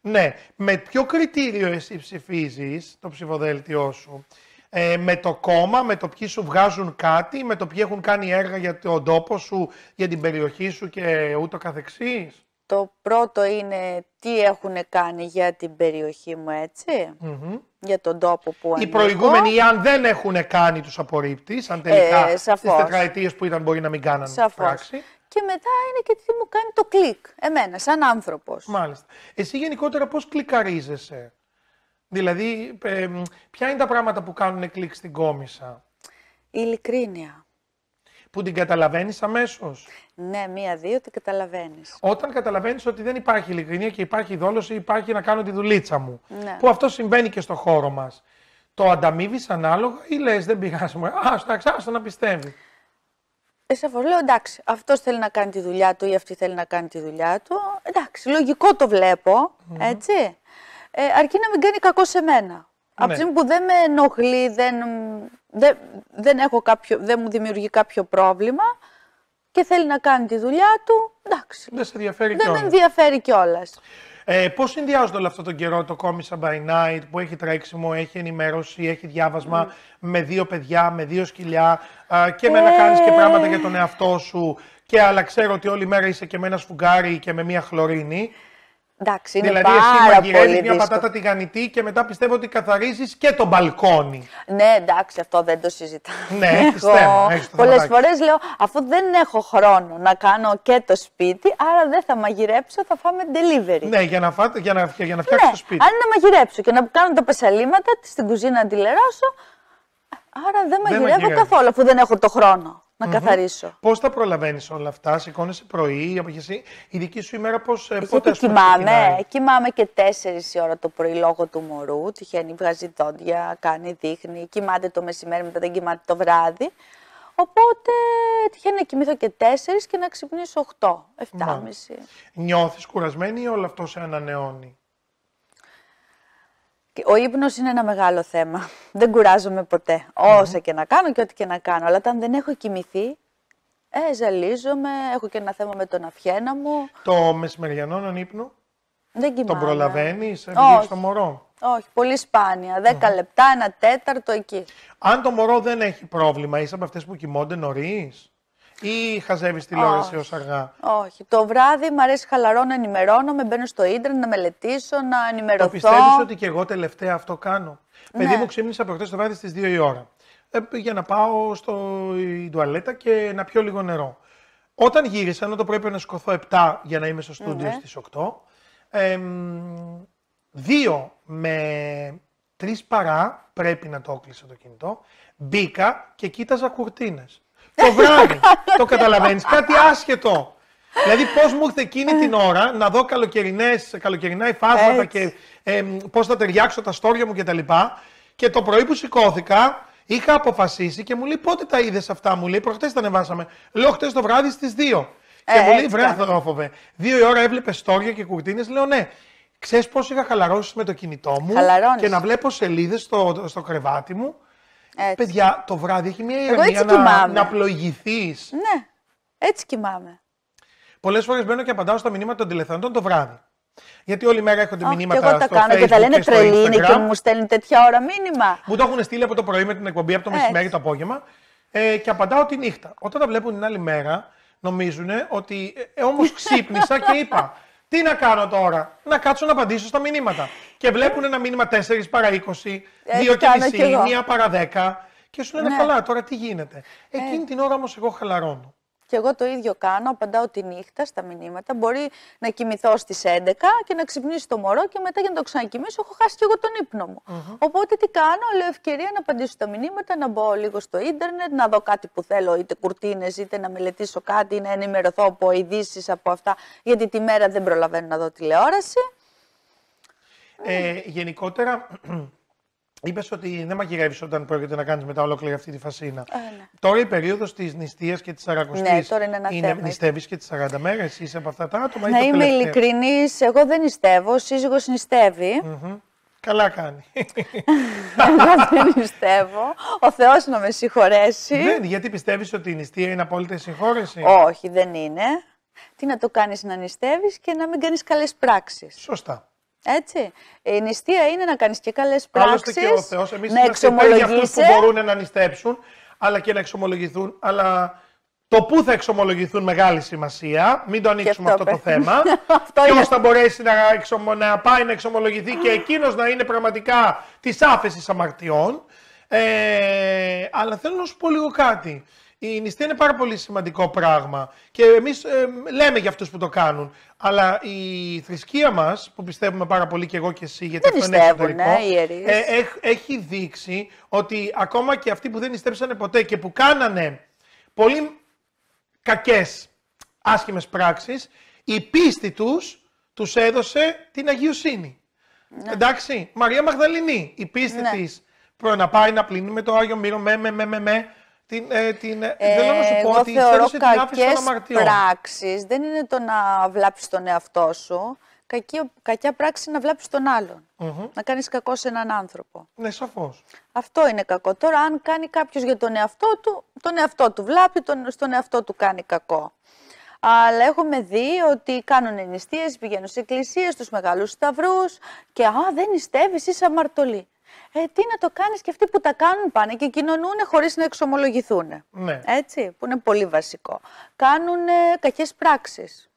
Ναι. Με ποιο κριτήριο εσύ ψηφίζεις το ψηφοδέλτιό σου; Ε, με το κόμμα, με το ποιοι σου βγάζουν κάτι, με το ποιοι έχουν κάνει έργα για τον τόπο σου, για την περιοχή σου και ούτω καθεξής; Το πρώτο είναι τι έχουν κάνει για την περιοχή μου, έτσι, για τον τόπο που Οι ανήκω. προηγούμενοι, ή αν δεν έχουν κάνει, τους απορρίπτεις, αν τελικά Ε, στις σαφώς. τετραετίες που ήταν μπορεί να μην κάναν Σαφώς. πράξη. Και και μετά είναι και τι μου κάνει το κλικ, εμένα, σαν άνθρωπος. Μάλιστα. Εσύ γενικότερα πώς κλικαρίζεσαι; Δηλαδή, ε, μ, ποια είναι τα πράγματα που κάνουν κλικ στην κόμισα; Η ειλικρίνεια. Που την καταλαβαίνεις αμέσως; Ναι, μία-δύο τι καταλαβαίνεις. Όταν καταλαβαίνεις ότι δεν υπάρχει ειλικρινία και υπάρχει δόλωση, υπάρχει να κάνω τη δουλίτσα μου. Ναι. Που αυτό συμβαίνει και στο χώρο μας. Το ανταμείβεις ανάλογα ή λες δεν πειράζει μου. Α, εντάξει, άστο να πιστεύει. Ε, σαφώς λέω εντάξει, αυτός θέλει να κάνει τη δουλειά του ή αυτή θέλει να κάνει τη δουλειά του. Εντάξει, λογικό το βλέπω, έτσι. Ε, αρκεί να μην κάνει κακό σε μένα. Από τη στιγμή που δεν με ενοχλεί, δεν, δεν, δεν, έχω κάποιο, δεν μου δημιουργεί κάποιο πρόβλημα και θέλει να κάνει τη δουλειά του, εντάξει. Δεν σε ενδιαφέρει Δεν με κιόλας. ενδιαφέρει κιόλας. Ε, Πώς συνδυάζονται όλο αυτό τον καιρό το Κόμισα by Night που έχει τρέξιμο, έχει ενημέρωση, έχει διάβασμα με δύο παιδιά, με δύο σκυλιά α, και με να κάνεις και πράγματα για τον εαυτό σου. Και αλλά ξέρω ότι όλη μέρα είσαι και με ένα σφουγγάρι και με μία χλωρίνη. Εντάξει, είναι δηλαδή, εσύ πάρα μαγειρεύεις πολύ μια δύσκολο. πατάτα τηγανιτή και μετά πιστεύω ότι καθαρίζεις και το μπαλκόνι. Ναι, εντάξει, αυτό δεν το συζητάω. Ναι, έχεις θέμα, έχεις το Πολλές θεματάκι. φορές λέω, αφού δεν έχω χρόνο να κάνω και το σπίτι, άρα δεν θα μαγειρέψω, θα φάμε delivery. Ναι, για να, φάτε, για να, για να φτιάξεις Ναι, το σπίτι. αν είναι να μαγειρέψω και να κάνω τα πεσαλήματα στην κουζίνα να τη λεράσω, άρα δεν μαγειρεύω μαγειρεύεις. καθόλου, αφού δεν έχω το χρόνο να καθαρίσω. Πώς τα προλαβαίνεις όλα αυτά, σηκώνεσαι πρωί, από εσύ, η δική σου ημέρα πώς. Πότε Γιατί ας πούμε, κοιμάμαι, ξεκινάει; κοιμάμαι και 4 η ώρα το πρωί λόγω του μωρού. Τυχαίνει, βγάζει δόντια, κάνει, δείχνει. Κοιμάται το μεσημέρι, μετά δεν κοιμάται το βράδυ. Οπότε τυχαίνει να κοιμηθώ και 4 και να ξυπνήσω 8, 7.30. Νιώθεις κουρασμένη ή όλο αυτό σε ανανεώνει; Και Ο ύπνος είναι ένα μεγάλο θέμα. Δεν κουράζομαι ποτέ. Όσα και να κάνω και ό,τι και να κάνω. Αλλά όταν δεν έχω κοιμηθεί, ε, ζαλίζομαι, έχω και ένα θέμα με τον αυχένα μου. Το μεσημεριανό ύπνο, Δεν κοιμάμαι. τον προλαβαίνεις, επειδή Όχι. έχεις το μωρό; Όχι, πολύ σπάνια. 10 λεπτά, ένα τέταρτο εκεί. Αν το μωρό δεν έχει πρόβλημα, είσαι από αυτές που κοιμώνται νωρίς; Ή χαζεύεις τηλεόραση ως Όχι. αργά; Όχι. Το βράδυ μου αρέσει χαλαρό να ενημερώνομαι, μπαίνω στο ίντερνετ να μελετήσω, να Το ενημερωθώ. πιστεύεις ότι και εγώ τελευταία αυτό κάνω; Παιδί Ναι. μου ξύπνησα προχτές το βράδυ στις 2 η ώρα. Ε, για να πάω στο η τουαλέτα και να πιω λίγο νερό. Όταν γύρισα, ενώ το πρέπει να σηκωθώ 7 για να είμαι στο στούντιο Ναι. στις 8, εμ, δύο με τρεις παρά, πρέπει να το έκλεισα το κινητό, μπήκα και κοίταζα κουρτίνες. Το βράδυ, το καταλαβαίνεις, κάτι άσχετο. Δηλαδή πώς μου ήρθε εκείνη την ώρα να δω καλοκαιρινές, καλοκαιρινά υφάσματα Έτσι. και ε, πώς θα ταιριάξω τα στόρια μου κτλ. Και το πρωί που σηκώθηκα, είχα αποφασίσει και μου λέει πότε τα είδες αυτά. Μου λέει προχτές τα ανεβάσαμε. Λέω χτες το βράδυ στις 2. Ε, και μου λέει έτσι βρε κάνει. Ανθρόφοβε. Δύο η ώρα έβλεπε στόρια και κουρτίνες. Λέω ναι. Ξέρεις πώς είχα χαλαρώσεις με το κινητό μου Χαλαρώνεις. και να βλέπω σελίδες στο, στο κρεβάτι μου. Έτσι. Παιδιά, το βράδυ έχει μια Εγώ ηρεμία έτσι να, κοιμάμαι. να πλοηγηθείς. Ναι, έτσι κοιμάμαι. Πολλές φορές μπαίνω και απαντάω στα μηνύματα των τηλεθεατών το βράδυ. Γιατί όλη μέρα έχονται Αχ, μηνύματα και εγώ τα στο κάνω και Facebook τα λένε στο τρελή είναι Instagram. και μου στέλνει τέτοια ώρα μήνυμα. Μου το έχουν στείλει από το πρωί με την εκπομπή, από το Έτσι. μεσημέρι το απόγευμα ε, και απαντάω τη νύχτα. Όταν τα βλέπουν την άλλη μέρα, νομίζουν ότι ε, όμως ξύπνησα και είπα. Τι να κάνω τώρα, να κάτσω να απαντήσω στα μηνύματα. Και βλέπουν ένα μήνυμα 4 παρά 20, 2 και κάνω μισή, κι εγώ. 1 παρά 10 και σου λένε Ναι. καλά, τώρα τι γίνεται. Εκείνη την ώρα όμως εγώ χαλαρώνω. Και εγώ το ίδιο κάνω, απαντάω τη νύχτα στα μηνύματα. Μπορεί να κοιμηθώ στις 11 και να ξυπνήσει το μωρό και μετά για να το ξανακοιμήσω έχω χάσει και εγώ τον ύπνο μου. Οπότε τι κάνω, λέω ευκαιρία να απαντήσω στα μηνύματα, να μπω λίγο στο ίντερνετ, να δω κάτι που θέλω, είτε κουρτίνες, είτε να μελετήσω κάτι, να ενημερωθώ από ειδήσεις από αυτά. Γιατί τη μέρα δεν προλαβαίνω να δω τηλεόραση. Ε, γενικότερα, είπες ότι δεν μαγειρεύεις όταν πρόκειται να κάνεις μετά ολόκληρη αυτή τη φασίνα. ναι. Τώρα η περίοδος της νηστείας και της Σαρακοστή. Ναι, τώρα είναι ένα θέμα. Νηστεύεις και τις 40 μέρες, είσαι από αυτά τα άτομα. ή να το είμαι τελευταίο; ειλικρινής, εγώ δεν νηστεύω, ο σύζυγος νηστεύει. Καλά κάνει. Εγώ δεν νηστεύω. Ο Θεός να με συγχωρέσει. δεν, γιατί πιστεύεις ότι η νηστεία είναι απόλυτη συγχώρεση; Όχι, δεν είναι. Τι να το κάνεις να νηστεύεις και να μην κάνεις καλές πράξεις. Σωστά. Έτσι. Η νηστεία είναι να κάνεις και καλές Άλλωστε πράξεις, και ο Θεός, εμείς να είμαστε υπέρ για αυτούς που εξομολογείσαι. μπορούν να νηστέψουν, αλλά και να εξομολογηθούν. Αλλά το πού θα εξομολογηθούν μεγάλη σημασία. Μην το ανοίξουμε αυτό αυτό το πρέπει. θέμα. Αυτό Ποιος είναι. θα μπορέσει να, εξομο- να πάει να εξομολογηθεί και εκείνος να είναι πραγματικά της άφεσης αμαρτιών. Ε, αλλά θέλω να σου πω λίγο κάτι. Η νηστεία είναι πάρα πολύ σημαντικό πράγμα και εμείς ε, λέμε για αυτούς που το κάνουν. Αλλά η θρησκεία μας, που πιστεύουμε πάρα πολύ και εγώ και εσύ, γιατί Δεν αυτό είναι νηστεύουν, εξωτερικό, ε, οι ιερείς. ε, έχ- έχει δείξει ότι ακόμα και αυτοί που δεν νηστέψανε ποτέ και που κάνανε πολύ κακές άσχημες πράξεις, η πίστη τους τους έδωσε την αγιοσύνη. Εντάξει, Μαρία Μαγδαληνή, η πίστη Ναι. της προ να πάει να πλύνει με το Άγιο Μύρο, με, με, με, με, με την, ε, την, ε, θέλω να σου πω εγώ ότι της θεωρώ έδωσε την άφηση των κακές αμαρτιών. πράξεις δεν είναι το να βλάψεις τον εαυτό σου. Κακή, κακιά πράξη είναι να βλάψεις τον άλλον. Να κάνεις κακό σε έναν άνθρωπο. Ναι, σαφώς. Αυτό είναι κακό. Τώρα, αν κάνει κάποιος για τον εαυτό του, τον εαυτό του βλάπτει, τον, στον εαυτό του κάνει κακό. Αλλά έχουμε δει ότι κάνουν νηστείες, πηγαίνουν σε εκκλησίες, στους μεγάλους σταυρούς και «Α, δεν νηστεύεις, είσαι αμαρτωλή». Ε, τι να το κάνεις και αυτοί που τα κάνουν πάνε και κοινωνούν χωρίς να εξομολογηθούν. Ναι. Έτσι, που είναι πολύ βασικό. Κάνουν ε, κακές πράξεις.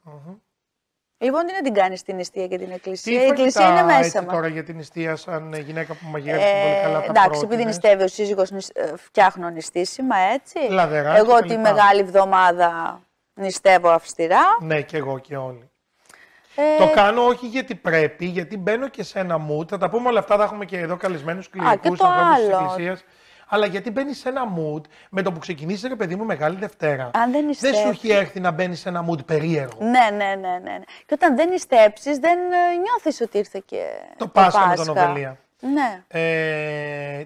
Λοιπόν, τι να την κάνεις την νηστεία και την εκκλησία; Η Τι εκκλησία φαγητά είναι μέσα έτσι μας. τώρα για την νηστεία σαν ε, γυναίκα που μαγειρεύει πολύ καλά τα εντάξει, επειδή πρότεινες; νηστεύει ο σύζυγος, νησ- ε, φτιάχνω νηστίσιμα, έτσι. Λαδερά Εγώ και τα τη λοιπά. μεγάλη εβδομάδα νηστεύω αυστηρά. Ναι, και εγώ και όλοι. Ε, Το κάνω όχι γιατί πρέπει, γιατί μπαίνω και σε ένα mood. Θα τα πούμε όλα αυτά, θα έχουμε και εδώ καλεσμένους κληρικούς το ανθρώπους της άλλο. Εκκλησίας. Αλλά γιατί μπαίνει σε ένα mood με το που ξεκινήσει, ρε παιδί μου, Μεγάλη Δευτέρα. Αν δεν δεν σου νηστεύεις. έχει έρθει να μπαίνει σε ένα mood περίεργο. Ναι, ναι, ναι, ναι. ναι. Και όταν δεν νηστέψεις, δεν ε, νιώθεις ότι ήρθε και Το Πάσχα με τον Οβελία. Ναι. Ε,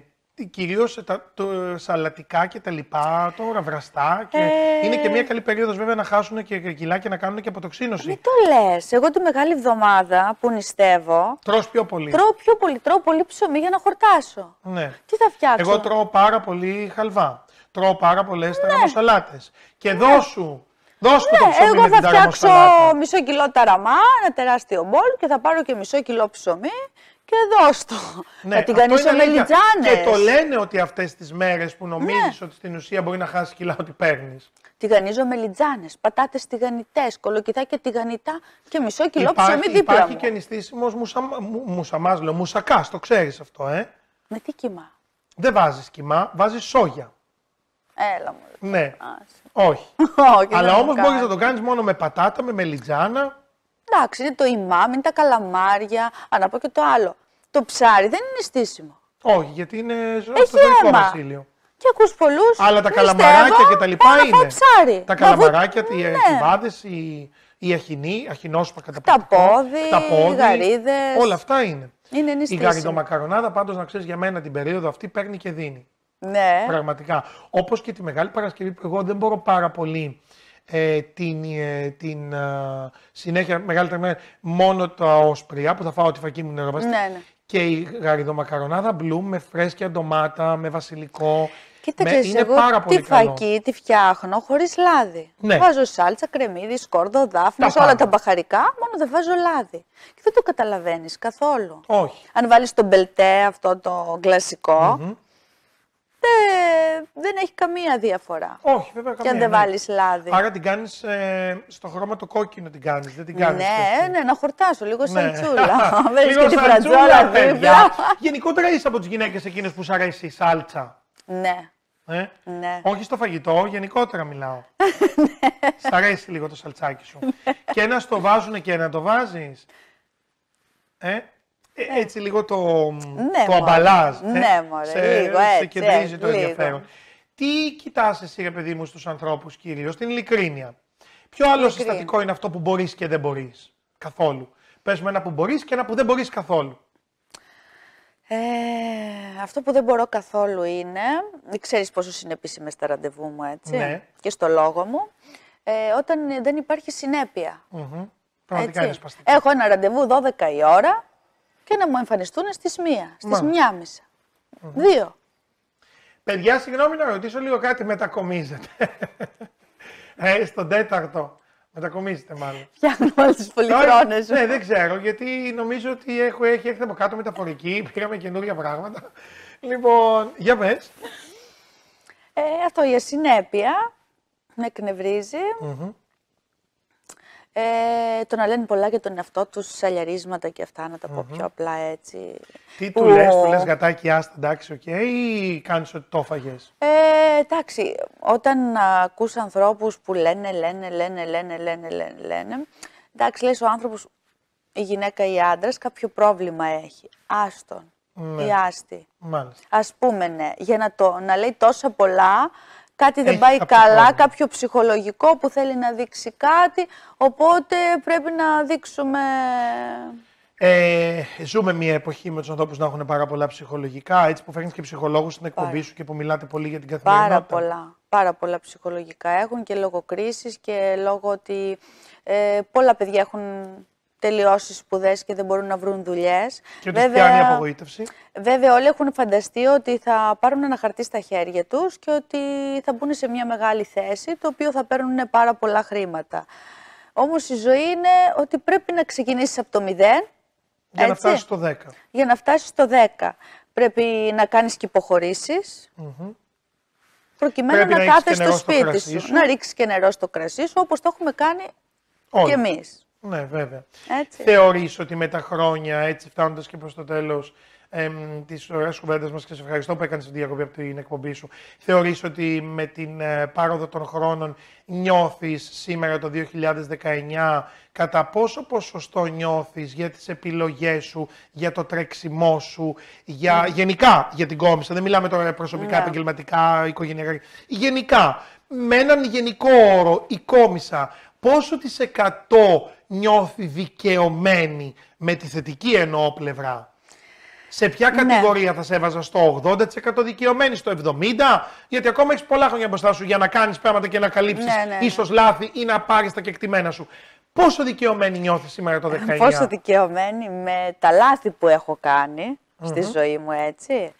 Κυρίως τα το, σαλατικά και τα λοιπά, τώρα βραστά. Και Ε. Είναι και μια καλή περίοδος βέβαια να χάσουν και κιλά και να κάνουν και αποτοξίνωση. Μην το λες. Εγώ τη μεγάλη εβδομάδα που νηστεύω, Τρως πιο πολύ. τρώω πιο πολύ, τρώω πολύ ψωμί για να χορτάσω. Ναι. Τι θα φτιάξω; Εγώ τρώω πάρα πολύ χαλβά. Τρώω πάρα πολλές Ναι. ταραμοσαλάτες. Και δώσου. Δώσου το Ναι, ψωμί εγώ με θα την φτιάξω ταραμοσαλάτα. μισό κιλό ταραμά, ένα τεράστιο μπολ και θα πάρω και μισό κιλό ψωμί και δώσ' το. Ναι, θα την αυτό κανίσω είναι με αλήθεια. λιτζάνες. Και το λένε ότι αυτές τις μέρες που νομίζεις Ναι. ότι στην ουσία μπορεί να χάσει κιλά ότι παίρνεις. Τηγανίζω με λιτζάνες, πατάτες τηγανιτές, κολοκυθάκια τηγανιτά και μισό κιλό υπάρχει ψωμί δίπλα υπάρχει μου. και νηστίσιμος μουσα, μου, μουσαμάς, λέω, μουσακάς, το ξέρεις αυτό, ε. Με τι κοιμά; Δεν βάζεις κιμά, βάζεις σόγια. Έλα μου. ρε. Ναι, Άσε. όχι. Όχι, δεν Αλλά μου όμως μπορείς κάνει. να το κάνεις μόνο με πατάτα, με μελιτζάνα. Εντάξει, είναι το ημάμ, είναι τα καλαμάρια. Α, να πω και το άλλο. Το ψάρι δεν είναι στήσιμο. Όχι, γιατί είναι στο Έχει Δυτικό αίμα. Βασίλειο. Και ακούς πολλούς, Αλλά τα νηστεύω, καλαμαράκια και τα λοιπά πάω να είναι. φάω ψάρι. Τα Να βου- καλαμαράκια, οι Ναι. κυβάδες, οι, οι αχινοί, αχινόσπα καταπληκτικό. Χταπόδι, χταπόδι, γαρίδες. Όλα αυτά είναι. Είναι Η νηστήσιμο. γαριδομακαρονάδα, πάντως να ξέρεις για μένα την περίοδο αυτή παίρνει και δίνει. Ναι. Πραγματικά. Όπως και τη Μεγάλη Παρασκευή που εγώ δεν μπορώ πάρα πολύ ε, την, ε, την ε, συνέχεια μεγάλη μέρα μόνο τα όσπρια που θα φάω τη φακή μου νεροπαστή. Ναι, ναι. Και η γαριδομακαρονάδα μπλουμ με φρέσκια ντομάτα, με βασιλικό. Κοίταξε, με, είναι εγώ πάρα πολύ τη καλό. φακή τη φτιάχνω χωρίς λάδι. Ναι. Βάζω σάλτσα, κρεμμύδι, σκόρδο, δάφνης, Τα όλα πάντα. τα μπαχαρικά, μόνο δεν βάζω λάδι. Και δεν το καταλαβαίνεις καθόλου. Όχι. Αν βάλεις το μπελτέ, αυτό το κλασικο δεν, δεν έχει καμία διαφορά. Όχι, βέβαια. Και καμία, αν δεν ναι. βάλεις λάδι. Άρα την κάνεις ε, στο χρώμα το κόκκινο την κάνεις, δεν την κάνεις. Ναι, έτσι. ναι, να χορτάσω λίγο Ναι. σαλτσούλα. Βάζεις Λίγο και τη σαλτσούλα, φρατζόλα παιδιά. δίπλα. Γενικότερα είσαι από τις γυναίκες εκείνες που σου αρέσει η σάλτσα. Ναι, Ε; ναι. Όχι στο φαγητό, γενικότερα μιλάω. Σ' αρέσει λίγο το σαλτσάκι σου. και ένα στο βάζουνε και ένα το βάζεις. Ε; Ε, έτσι λίγο το, Ναι, το μωρέ. αμπαλάζ. ε, Ναι, μωρέ, σε, λίγο σε έτσι, κεντρίζει έτσι, το λίγο. ενδιαφέρον. Τι κοιτάς εσύ, ρε παιδί μου, στους ανθρώπους κυρίως, την ειλικρίνεια; Ποιο άλλο συστατικό είναι αυτό που μπορείς και δεν μπορείς; Καθόλου. Πες μου ένα που μπορείς και ένα που δεν μπορείς καθόλου. Ε, αυτό που δεν μπορώ καθόλου είναι, ξέρεις πόσο συνεπής είμαι στα ραντεβού μου, έτσι, Ναι. και στο λόγο μου, ε, όταν δεν υπάρχει συνέπεια. Μμμ. Πραγματικά είναι Έτσι. σπαστικό. Έχω ένα ραντεβού 12 η ώρα και να μου εμφανιστούν στις 1, στις Μάλιστα. 1.30. Δύο. Παιδιά, συγγνώμη να ρωτήσω λίγο κάτι, μετακομίζετε. ε, στον τέταρτο. Μετακομίζετε μάλλον. Φτιάχνω όλες τις πολυχρόνες Ναι, μου. δεν ξέρω, γιατί νομίζω ότι έχω, έχει έρθει από κάτω μεταφορική, πήγαμε καινούργια πράγματα. Λοιπόν, για πες. Ε, αυτό η ασυνέπεια με εκνευρίζει. Ε, το να λένε πολλά για τον εαυτό τους, σαλιαρίσματα και αυτά, να τα πω πιο απλά έτσι. Τι που- του λες, του λες γατάκι άστα εντάξει, οκ, ή κάνεις ότι το έφαγες; Ε, εντάξει, όταν α, ακούς ανθρώπους που λένε, λένε, λένε, λένε, λένε, λένε, λένε, εντάξει, λες ο άνθρωπος, η γυναίκα ή άντρας, κάποιο πρόβλημα έχει. Άστον Ναι. ή άστη. Μάλιστα. Ας πούμε, ναι, για να, το, να λέει τόσα πολλά, κάτι δεν Έχει πάει κάποιο καλά, πρόβλημα. κάποιο ψυχολογικό που θέλει να δείξει κάτι, οπότε πρέπει να δείξουμε... Ε, ζούμε μια εποχή με τους ανθρώπους να έχουν πάρα πολλά ψυχολογικά, έτσι που φέρνεις και ψυχολόγους στην εκπομπή Πάρα. σου και που μιλάτε πολύ για την Πάρα καθημερινότητα. πολλά, πάρα πολλά ψυχολογικά έχουν και λόγω κρίσης και λόγω ότι ε, πολλά παιδιά έχουν τελειώσεις σπουδές και δεν μπορούν να βρουν δουλειές. Και του πιάνει η απογοήτευση. Βέβαια όλοι έχουν φανταστεί ότι θα πάρουν ένα χαρτί στα χέρια τους και ότι θα μπουν σε μια μεγάλη θέση, το οποίο θα παίρνουν πάρα πολλά χρήματα. Όμως η ζωή είναι ότι πρέπει να ξεκινήσεις από το μηδέν, Για να έτσι, φτάσεις στο 10. για να φτάσεις στο 10. Πρέπει να κάνεις και υποχωρήσεις, προκειμένου Πρέπει να, να ρίξεις και κάθεσαι νερό στο στο σπίτι κρασί σου. σου. Να ρίξεις και νερό στο κρασί σου, όπως το έχουμε κάνει Όλοι. και εμείς. Ναι, βέβαια. Έτσι. Θεωρείς ότι με τα χρόνια, έτσι φτάνοντας και προς το τέλος εμ, της ωραίας κουβέντας μας και σε ευχαριστώ που έκανες τη διακοπή από την εκπομπή σου, θεωρείς ότι με την ε, πάροδο των χρόνων νιώθεις σήμερα το 2019 κατά πόσο ποσοστό νιώθεις για τις επιλογές σου, για το τρέξιμό σου, για, γενικά για την κόμισα, δεν μιλάμε τώρα προσωπικά, Ναι. επαγγελματικά, οικογενειακά, γενικά, με έναν γενικό όρο, η κόμισα, πόσο της εκατό νιώθει δικαιωμένη με τη θετική εννοώ πλευρά. Σε ποια Ναι. κατηγορία θα σε έβαζα στο 80% δικαιωμένη, στο 70%, γιατί ακόμα έχεις πολλά χρόνια μπροστά σου για να κάνεις πράγματα και να καλύψεις Ναι, ναι, ναι. ίσως λάθη ή να πάρεις τα κεκτημένα σου. Πόσο δικαιωμένη νιώθεις σήμερα το 19%. Πόσο δικαιωμένη με τα λάθη που έχω κάνει στη ζωή μου, έτσι.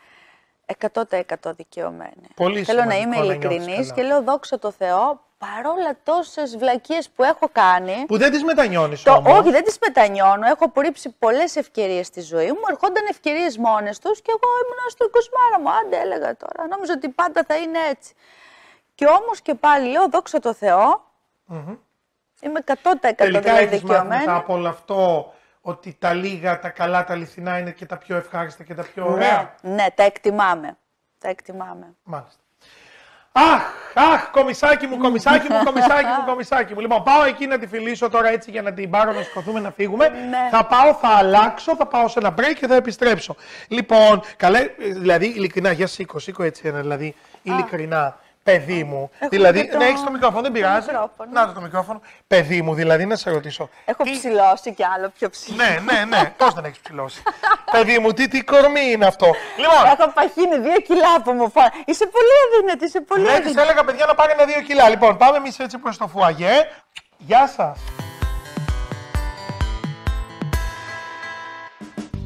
100% δικαιωμένη. Πολύ Θέλω να σημαντικό είμαι να νιώθεις ειλικρινής καλά. και λέω δόξα τω Θεώ, παρόλα τόσες βλακίες που έχω κάνει, Που δεν τις μετανιώνεις το, όμως. όχι, δεν τις μετανιώνω. Έχω απορρίψει πολλές ευκαιρίες στη ζωή μου. Ερχόταν ευκαιρίες μόνες τους και εγώ ήμουν στο κοσμάρα μου. Άντε, έλεγα τώρα. Νόμιζα ότι πάντα θα είναι έτσι. Και όμως και πάλι λέω, δόξα τω Θεώ, είμαι 100% Τελικά δηλαδή έχεις μάθει δικαιωμένη. μετά από όλο αυτό ότι τα λίγα, τα καλά, τα αληθινά είναι και τα πιο ευχάριστα και τα πιο ωραία. Ναι, ναι, τα εκτιμάμε. Τα εκτιμάμε. Μάλιστα. Αχ, αχ, κομισάκι μου, κομισάκι μου, κομισάκι μου, κομισάκι μου. Λοιπόν, πάω εκεί να τη φιλήσω τώρα έτσι για να την πάρω, να σηκωθούμε να φύγουμε. Ναι. Θα πάω, θα αλλάξω, θα πάω σε ένα break και θα επιστρέψω. Λοιπόν, καλέ, ε, δηλαδή, ειλικρινά, για σήκω, σήκω έτσι, ένα, δηλαδή, ειλικρινά, παιδί μου. Έχουμε δηλαδή, και το- ναι, έχεις το μικρόφωνο, δεν το πειράζει. μικρόφωνο. Να το, το μικρόφωνο. Παιδί μου, δηλαδή, να σε ρωτήσω. Έχω τι- ψηλώσει κι άλλο πιο ψηλό. Ναι, ναι, ναι. Πώς δεν έχεις ψηλώσει. παιδί μου, τι, τι κορμί είναι αυτό. Λοιπόν, Έχω παχύνει δύο κιλά που μου φάνε. Είσαι πολύ αδύνατη, είσαι πολύ Ναι, της αδύνατη. έλεγα παιδιά να πάρει ένα δύο κιλά. Λοιπόν, πάμε εμείς έτσι προς το φουαγέ. Γεια σας.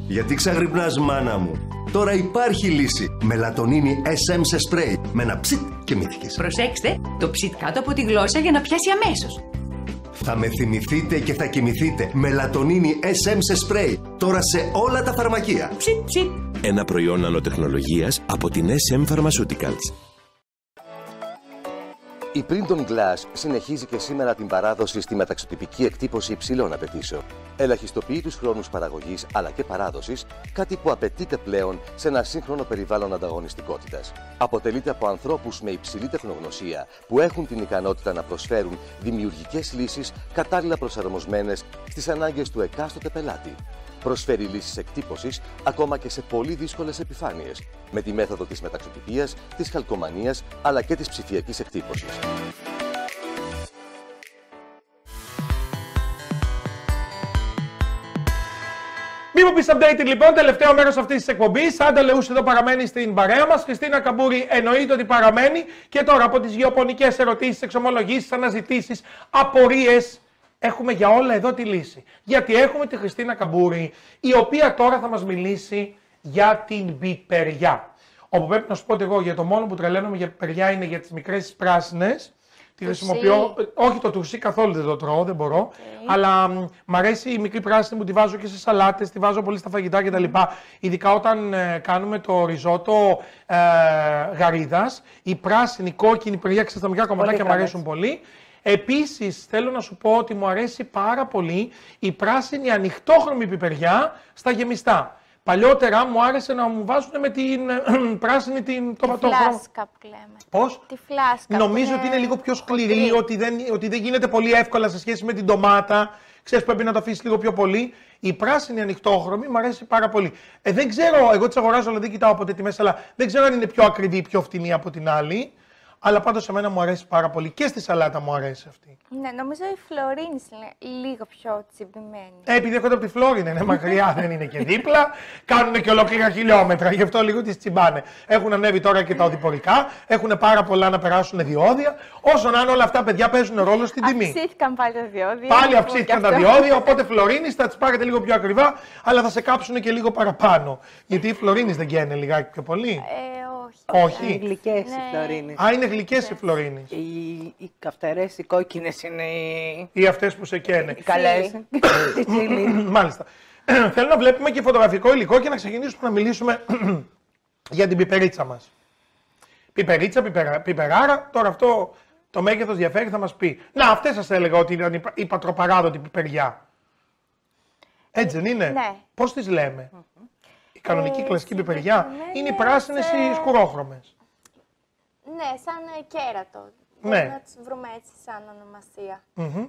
Γιατί ξαγρυπνάς μάνα μου; Τώρα υπάρχει λύση. Μελατονίνη SM σε σπρέι. Με ένα ψιτ και μύθηκες. Προσέξτε, το ψιτ κάτω από τη γλώσσα για να πιάσει αμέσως. Θα με θυμηθείτε και θα κοιμηθείτε. Μελατονίνη SM σε σπρέι. Τώρα σε όλα τα φαρμακεία. Ψιτ, ψιτ. Ένα προϊόν νανοτεχνολογίας από την SM Pharmaceuticals. Η Printon Glass συνεχίζει και σήμερα την παράδοση στη μεταξωτυπική εκτύπωση υψηλών απαιτήσεων. Ελαχιστοποιεί τους χρόνους παραγωγής αλλά και παράδοσης, κάτι που απαιτείται πλέον σε ένα σύγχρονο περιβάλλον ανταγωνιστικότητας. Αποτελείται από ανθρώπους με υψηλή τεχνογνωσία που έχουν την ικανότητα να προσφέρουν δημιουργικές λύσεις κατάλληλα προσαρμοσμένες στις ανάγκες του εκάστοτε πελάτη. Προσφέρει λύσεις εκτύπωσης ακόμα και σε πολύ δύσκολες επιφάνειες, με τη μέθοδο της μεταξωτυπίας, της χαλκομανίας αλλά και της ψηφιακής εκτύπωσης. Μη μου πεις updated λοιπόν, τελευταίο μέρος αυτής της εκπομπής. Άντε Λεούς εδώ παραμένει στην παρέα μας. Χριστίνα Καμπούρη εννοείται ότι παραμένει. Και τώρα από τις γεωπονικές ερωτήσεις, εξομολογήσεις, αναζητήσεις, απορίες. Έχουμε για όλα εδώ τη λύση. Γιατί έχουμε τη Χριστίνα Καμπούρη, η οποία τώρα θα μας μιλήσει για την πιπεριά. Όπου πρέπει να σου πω ότι εγώ για το μόνο που τρελαίνομαι για πιπεριά είναι για τις μικρές πράσινες. Τη χρησιμοποιώ. ε, Όχι το τουρσί καθόλου δεν το τρώω, δεν μπορώ. Αλλά μ, μ' αρέσει η μικρή πράσινη που τη βάζω και σε σαλάτες, τη βάζω πολύ στα φαγητά κτλ. Ειδικά όταν ε, κάνουμε το ριζότο ε, γαρίδας, η πράσινη, η κόκκινη, η περιά, ξέρεις, τα μικρά κομματάκια μου καλές. αρέσουν πολύ. Επίσης, θέλω να σου πω ότι μου αρέσει πάρα πολύ η πράσινη ανοιχτόχρωμη πιπεριά στα γεμιστά. Παλιότερα μου άρεσε να μου βάζουν με την ε, πράσινη την Τη τοματόχρωμη. φλάσκα που λέμε. Πώς; Τη φλάσκα. που Νομίζω ότι είναι λίγο πιο σκληρή, χοντρή. ότι δεν, ότι δεν γίνεται πολύ εύκολα σε σχέση με την ντομάτα. Ξέρεις, πρέπει να το αφήσεις λίγο πιο πολύ. Η πράσινη ανοιχτόχρωμη μου αρέσει πάρα πολύ. Ε, δεν ξέρω, εγώ τις αγοράζω, αλλά δεν κοιτάω ποτέ τιμέ, αλλά δεν ξέρω αν είναι πιο ακριβή ή πιο φτηνή από την άλλη. Αλλά πάντως εμένα μου αρέσει πάρα πολύ. Και στη σαλάτα μου αρέσει αυτή. Ναι, νομίζω η Φλωρίνη είναι λίγο πιο τσιμπημένη. Ε, επειδή έρχονται από τη Φλόρινα, είναι μακριά, δεν είναι και δίπλα. Κάνουν και ολόκληρα χιλιόμετρα, γι' αυτό λίγο τις τσιμπάνε. Έχουν ανέβει τώρα και τα οδηπορικά, έχουν πάρα πολλά να περάσουν διόδια. Όσο να είναι όλα αυτά, παιδιά παίζουν ρόλο στην τιμή. Αυξήθηκαν πάλι τα διόδια. Πάλι λοιπόν, αυξήθηκαν και τα αυτό. διόδια, οπότε Φλωρίνης θα τις πάρετε λίγο πιο ακριβά, αλλά θα σε κάψουν και λίγο παραπάνω. Γιατί οι Φλωρίνης δεν καίνε λιγάκι πιο πολύ. Ε, όχι. Είναι Όχι. γλυκές οι Ναι. φλωρίνες. Α, είναι γλυκές οι Φλωρίνη. Οι, οι καυτερές, οι κόκκινες είναι οι, Ή αυτές που σε καίνε. οι καλές. Οι τσίλι. Μάλιστα. Θέλω να βλέπουμε και φωτογραφικό υλικό και να ξεκινήσουμε να μιλήσουμε για την πιπερίτσα μας. Πιπερίτσα, πιπερα, πιπεράρα, τώρα αυτό το μέγεθος διαφέρει θα μας πει. Να, αυτές σας έλεγα ότι ήταν η, πα- η πατροπαράδοτη πιπεριά. Έτσι δεν είναι; ναι. Πώς τις λέμε; Η κανονική Ε, κλασική πιπεριά είναι οι συγκεκριμένες, πράσινες ή ε, σκουρόχρωμες. Ναι, σαν ε, κέρατο. Ναι. Μπορούμε να τις βρούμε έτσι σαν ονομασία. Μμμ.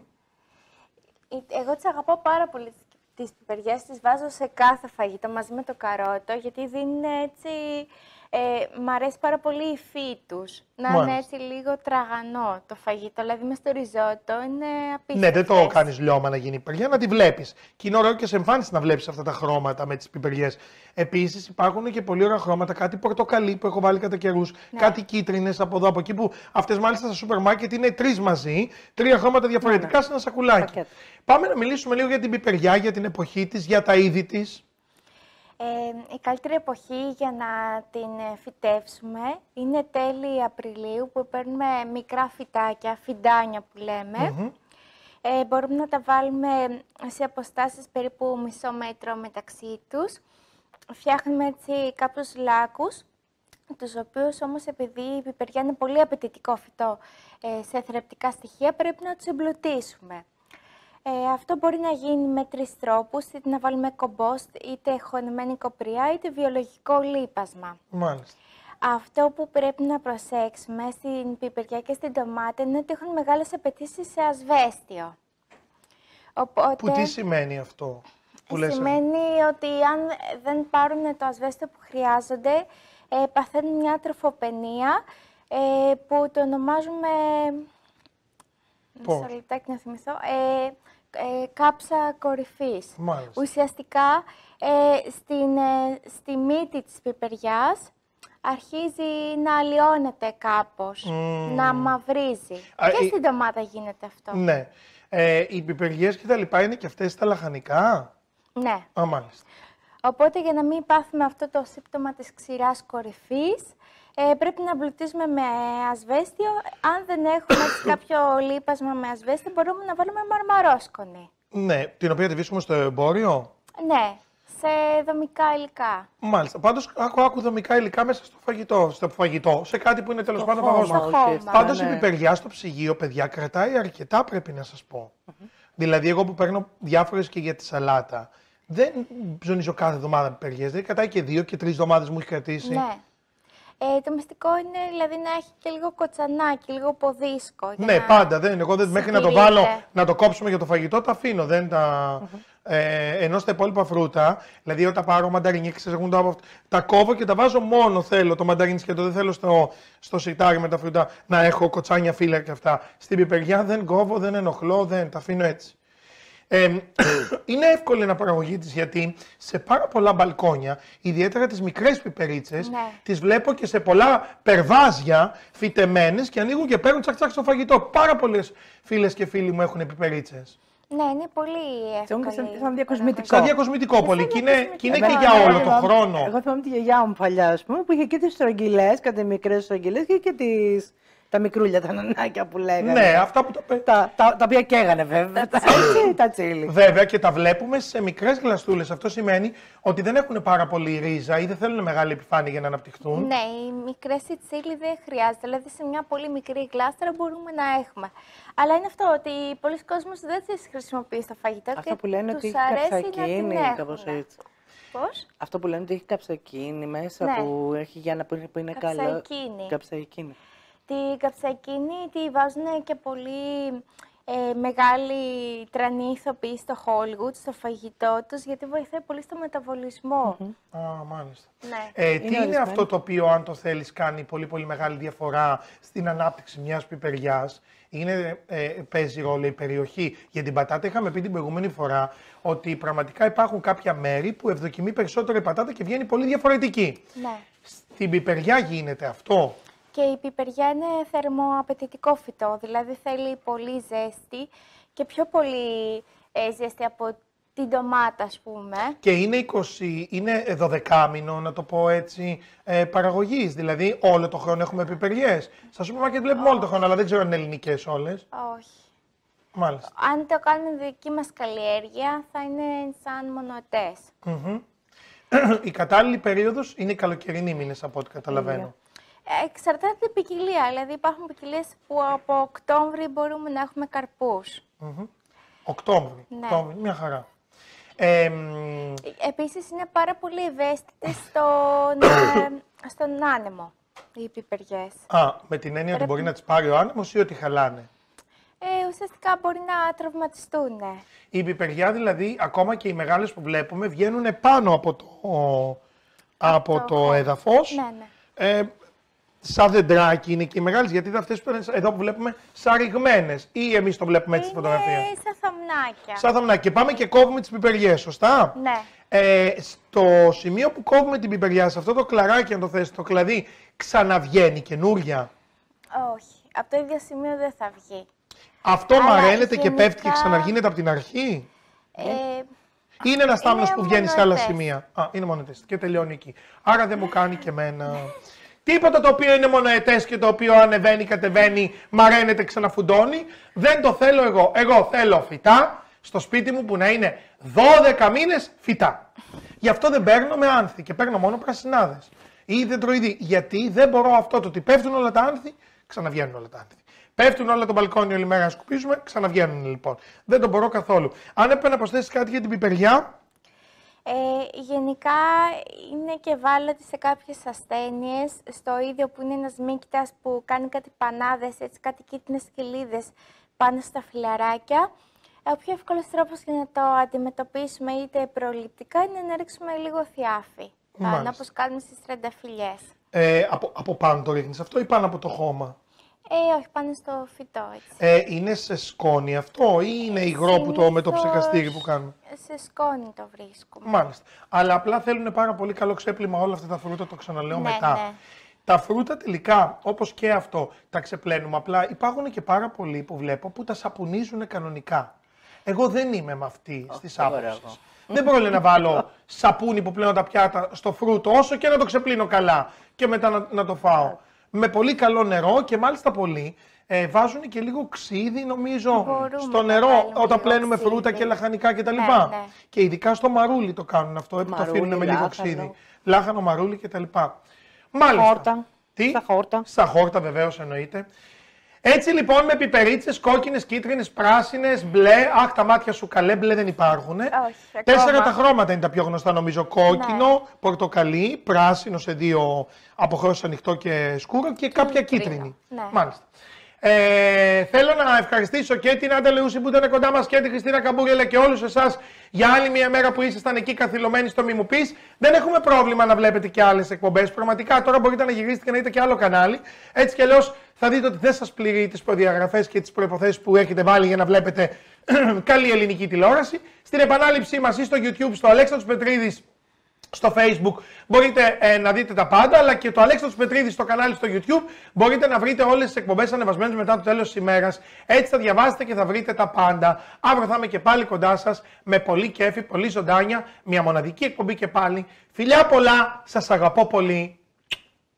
Ε, Εγώ τις αγαπάω πάρα πολύ τις- τις πιπεριές, τις βάζω σε κάθε φαγητό μαζί με το καρότο, γιατί δίνουν έτσι... Ε, μ' αρέσει πάρα πολύ η υφή τους. Να είναι Μάλιστα. έτσι λίγο τραγανό το φαγητό. Δηλαδή μες στο ριζότο είναι απίστευτο. Ναι, δεν το κάνεις λιώμα να γίνει πιπεριά, να τη βλέπεις. Και είναι ωραίο και σε εμφάνιση να βλέπεις αυτά τα χρώματα με τις πιπεριέ. Επίσης υπάρχουν και πολύ ωραία χρώματα, κάτι πορτοκαλί που έχω βάλει κατά καιρούς, κάτι κίτρινες από εδώ από εκεί που αυτές μάλιστα στα σούπερ μάρκετ είναι τρεις μαζί, τρία χρώματα διαφορετικά σε ένα σακουλάκι. Πακέτο. Πάμε να μιλήσουμε λίγο για την πιπεριά, για την εποχή της, για τα είδη της. Ε, η καλύτερη εποχή για να την ε, φυτεύσουμε είναι τέλη Απριλίου που παίρνουμε μικρά φυτάκια, φιντάνια που λέμε. Ε, μπορούμε να τα βάλουμε σε αποστάσεις περίπου μισό μέτρο μεταξύ τους. Φτιάχνουμε έτσι κάποιους λάκους, τους οποίους όμως επειδή η πιπεριά είναι πολύ απαιτητικό φυτό ε, σε θρεπτικά στοιχεία, πρέπει να τους εμπλουτίσουμε. Ε, αυτό μπορεί να γίνει με τρεις τρόπους, είτε να βάλουμε κομπόστ, είτε χωνεμένη κοπριά, είτε βιολογικό λίπασμα. Μάλιστα. Αυτό που πρέπει να προσέξουμε στην πιπεριά και στην ντομάτα είναι ότι έχουν μεγάλες απαιτήσεις σε ασβέστιο. Οπότε, Που τι σημαίνει αυτό που λες; σημαίνει ότι αν δεν πάρουν το ασβέστιο που χρειάζονται, ε, παθαίνουν μια τροφοπενία ε, που το ονομάζουμε... Πώς; Μισό λεπτάκι να θυμηθώ. Ε, ε, κάψα κορυφής. Μάλιστα. Ουσιαστικά, ε, στην, ε, στη μύτη της πιπεριάς αρχίζει να αλλοιώνεται κάπως, να μαυρίζει. Α, και η- στην ντομάτα γίνεται αυτό. Ναι. Ε, οι πιπεριές και τα λοιπά είναι και αυτές τα λαχανικά; Ναι. Α, μάλιστα. Οπότε για να μην πάθουμε αυτό το σύμπτωμα της ξηράς κορυφής, ε, πρέπει να μπλουτίζουμε με ασβέστιο. Αν δεν έχουμε έτσι κάποιο λίπασμα με ασβέστιο, μπορούμε να βάλουμε μαρμαρόσκονη. Ναι, την οποία τη βρίσκουμε στο εμπόριο; Ναι, σε δομικά υλικά. Μάλιστα. Πάντως, άκου, άκου δομικά υλικά μέσα στο φαγητό. Στο φαγητό, σε κάτι που είναι τέλος πάντων χώμα, παγώσιμο. Στο χώμα. ουσιαστικά, Πάντως, ναι. η πιπεριά στο ψυγείο, παιδιά, κρατάει αρκετά, πρέπει να σας πω. Δηλαδή, εγώ που παίρνω διάφορες και για τη σαλάτα, δεν ψωνίζω κάθε εβδομάδα πιπεριές. Δηλαδή, κρατάει και δύο και τρεις εβδομάδες μου έχει κρατήσει. Ναι. Ε, το μυστικό είναι δηλαδή να έχει και λίγο κοτσανάκι, λίγο ποδίσκο. για Ναι, να- πάντα. Δεν, εγώ δεν, μέχρι να το συγκλίνεται. βάλω, να το κόψουμε για το φαγητό, τα αφήνω. Δεν τα... Ε, ενώ στα υπόλοιπα φρούτα, δηλαδή όταν πάρω μανταρίνια και ξεσαγούν τα, τα κόβω και τα βάζω μόνο θέλω το μανταρίνι σκέτο. Δεν θέλω στο, στο σιτάρι με τα φρούτα να έχω κοτσάνια φύλλα και αυτά. Στην πιπεριά δεν κόβω, δεν ενοχλώ, δεν τα αφήνω έτσι. Ε, είναι εύκολη η αναπαραγωγή της γιατί σε πάρα πολλά μπαλκόνια, ιδιαίτερα τις μικρές πιπερίτσες, Ναι. τις βλέπω και σε πολλά περβάζια φυτεμένες και ανοίγουν και παίρνουν τσακ τσακ στο φαγητό. Πάρα πολλές φίλες και φίλοι μου έχουν πιπερίτσες. Ναι, είναι πολύ Αυτό είναι εύκολο. σαν- σαν διακοσμητικό. Σαν διακοσμητικό πολύ. Και είναι, και είναι και Εμένα- για όλο εγώ τον θυμάμαι- χρόνο. Εγώ θυμάμαι τη γιαγιά μου παλιά, ας πούμε, που είχε και τις στρογγυλές, κάτι μικρές στρογγυλές και, και τις τα μικρούλια, τα νανάκια που λέγανε. Ναι, αυτά που τα πέ- Τα, τα, τα οποία καίγανε βέβαια. Τα, έτσι, τα τσίλι. Βέβαια και τα βλέπουμε σε μικρές γλαστούλες. Αυτό σημαίνει ότι δεν έχουν πάρα πολύ ρίζα ή δεν θέλουν μεγάλη επιφάνεια για να αναπτυχθούν. Ναι, οι μικρές τσίλι δεν χρειάζεται. Δηλαδή σε μια πολύ μικρή γλάστρα μπορούμε να έχουμε. Αλλά είναι αυτό ότι πολλοί κόσμοι δεν τις χρησιμοποιεί στο φαγητό Αυτό και που λένε τους ότι έχει αρέσει να την καψακίνη, έχουν. κάπως έτσι. Πώς; Αυτό που λένε ότι έχει καψακίνη μέσα Ναι. που έχει για να που είναι, που είναι καλό. Καψαϊκίνη. Καψαϊκίνη. Τη καψακίνη τη βάζουν και πολύ ε, μεγάλη τρανή ηθοποιοί στο Hollywood, στο φαγητό τους, γιατί βοηθάει πολύ στο μεταβολισμό. Α, μάλιστα. Ναι. Ε, τι είναι, ορισμένο. αυτό το οποίο, αν το θέλεις, κάνει πολύ πολύ μεγάλη διαφορά στην ανάπτυξη μιας πιπεριάς; Είναι, ε, παίζει ρόλο η περιοχή; Για την πατάτα είχαμε πει την προηγούμενη φορά ότι πραγματικά υπάρχουν κάποια μέρη που ευδοκιμεί περισσότερο η πατάτα και βγαίνει πολύ διαφορετική. Ναι. Στην πιπεριά γίνεται αυτό; Και η πιπεριά είναι θερμοαπαιτητικό φυτό, δηλαδή θέλει πολύ ζέστη και πιο πολύ ε, ζέστη από την ντομάτα, ας πούμε. Και είναι 20, είναι 12 μήνο, να το πω έτσι, ε, παραγωγής. Δηλαδή όλο το χρόνο έχουμε πιπεριές. Στα σούπερ μάρκετ βλέπουμε όλο το χρόνο, αλλά δεν ξέρω αν είναι ελληνικές όλες. Όχι. Μάλιστα. Αν το κάνουμε δική μας καλλιέργεια, θα είναι σαν μονοετές. η κατάλληλη περίοδος είναι οι καλοκαιρινοί μήνες από ό,τι καταλαβαίνω. Ε, Εξαρτάται την ποικιλία. Δηλαδή, υπάρχουν ποικιλίες που από Οκτώβρη μπορούμε να έχουμε καρπούς. Οκτώβρη. Ναι. Οκτώβρη, μια χαρά. Ε, μ, Επίσης, είναι πάρα πολύ ευαίσθητες στον, ε, στον άνεμο οι πιπεριές. α, με την έννοια ότι Πρέπει- μπορεί να τις πάρει ο άνεμος ή ότι χαλάνε; Ε, ουσιαστικά μπορεί να τραυματιστούν. Η πιπεριά δηλαδή, ακόμα και οι μεγάλες που βλέπουμε, βγαίνουν πάνω από το, από το το χώρο. έδαφος. Ναι, ναι. Ε, σαν δεντράκι είναι και οι μεγάλες, γιατί είναι αυτές που είναι εδώ που βλέπουμε σαν ρηγμένες. Ή εμείς το βλέπουμε έτσι στη φωτογραφία. Είναι σαν θαμνάκια. Σαν θαμνάκι. Και πάμε και κόβουμε τις πιπεριές, σωστά; Ναι. Ε, στο σημείο που κόβουμε την πιπεριά, σε αυτό το κλαράκι, αν το θες, το κλαδί, ξαναβγαίνει καινούρια; Όχι. Από το ίδιο σημείο δεν θα βγει. Αυτό Αλλά μαραίνεται και γενικά- πέφτει και ξαναβγίνεται από την αρχή; Ε, Είναι ένας τάμνο Είναι που βγαίνει σε άλλα μονοετές. σημεία. Α, είναι μονοετές και τελειώνει εκεί. Άρα δεν μου κάνει και εμένα. Τίποτα το οποίο είναι μονοετές και το οποίο ανεβαίνει, κατεβαίνει, μαραίνεται, ξαναφουντώνει. Δεν το θέλω εγώ. Εγώ θέλω φυτά στο σπίτι μου που να είναι 12 μήνες φυτά. Γι' αυτό δεν παίρνω με άνθη και παίρνω μόνο πρασινάδες. Ή δεντροειδή. Γιατί δεν μπορώ αυτό το ότι πέφτουν όλα τα άνθη, ξαναβγαίνουν όλα τα άνθη. Πέφτουν όλα το μπαλκόνι όλη μέρα να σκουπίζουμε, ξαναβγαίνουν λοιπόν. Δεν το μπορώ καθόλου. Αν έπρεπε να προσθέσεις κάτι για την πιπεριά, Ε, γενικά είναι και ευάλωτη σε κάποιες ασθένειες, στο ίδιο που είναι ένας μύκητας που κάνει κάτι πανάδες, έτσι κάτι κίτρινες κοιλίδες πάνω στα φιλαράκια. Ε, Ο πιο εύκολος τρόπος για να το αντιμετωπίσουμε είτε προληπτικά είναι να ρίξουμε λίγο θιάφι, πάνω Μάλιστα. όπως κάνουμε στις τρενταφυλιές. ε, από, από πάνω το ρίχνεις αυτό ή πάνω από το χώμα; Ε, όχι, πάνω στο φυτό, έτσι. Ε, είναι σε σκόνη αυτό ή είναι υγρό που το, με το Συνήθως ψεκαστήρι που κάνουμε. Σε σκόνη το βρίσκουμε. Μάλιστα. Αλλά απλά θέλουν πάρα πολύ καλό ξέπλυμα όλα αυτά τα φρούτα, το ξαναλέω Ναι, μετά. ναι. Τα φρούτα τελικά, όπως και αυτό, τα ξεπλένουμε. Απλά υπάρχουν και πάρα πολλοί που βλέπω που τα σαπουνίζουν κανονικά. Εγώ δεν είμαι με αυτή στις δεν μπορώ άποψεις. εγώ. Δεν μπορώ λέει, να βάλω σαπούνι που πλένω τα πιάτα στο φρούτο, όσο και να το ξεπλύνω καλά και μετά να, να το φάω. Με πολύ καλό νερό και μάλιστα πολύ. Ε, βάζουν και λίγο ξύδι, νομίζω, Μπορούμε στο να νερό βάλουμε όταν λίγο πλένουμε ξύδι. φρούτα και λαχανικά κτλ. Ναι, ναι. Και ειδικά στο μαρούλι το κάνουν αυτό, που το Μαρούλι, αφήνουν με λίγο λάχανο. ξύδι. Λάχανο, μαρούλι κτλ. Μάλιστα. Χόρτα. Τι; Στα χόρτα. Στα χόρτα βεβαίως εννοείται. Έτσι λοιπόν με πιπερίτσες, κόκκινες, κίτρινες, πράσινες, μπλε. Αχ, τα μάτια σου καλέ, μπλε δεν υπάρχουν. Όχι, Τέσσερα ακόμα. τα χρώματα είναι τα πιο γνωστά νομίζω. Κόκκινο, πορτοκαλί, πράσινο σε δύο αποχρώσεις ανοιχτό και σκούρο και κάποια κίτρινο. κίτρινη. Ναι. Μάλιστα. Ε, θέλω να ευχαριστήσω και την Άντα Λεούση που ήταν κοντά μας και την Χριστίνα Καμπούρη αλλά και όλους εσάς για άλλη μια μέρα που ήσασταν εκεί καθυλωμένοι στο Μη Μου Πεις. Δεν έχουμε πρόβλημα να βλέπετε και άλλες εκπομπές. Πραγματικά τώρα μπορείτε να γυρίσετε και να δείτε και άλλο κανάλι. Έτσι κι αλλιώς θα δείτε ότι δεν σας πληρεί τις προδιαγραφές και τις προποθέσει που έχετε βάλει για να βλέπετε καλή ελληνική τηλεόραση. Στην επανάληψή μας ή στο YouTube, στο Αλέξανδρος Πετρίδης στο facebook μπορείτε ε, να δείτε τα πάντα, αλλά και το Αλέξανδρος Πετρίδης στο κανάλι στο YouTube μπορείτε να βρείτε όλες τις εκπομπές ανεβασμένες μετά το τέλος της ημέρας. Έτσι θα διαβάσετε και θα βρείτε τα πάντα. Αύριο θα είμαι και πάλι κοντά σας με πολύ κέφι, πολύ ζωντάνια, μια μοναδική εκπομπή και πάλι. Φιλιά πολλά, σας αγαπώ πολύ.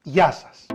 Γεια σας.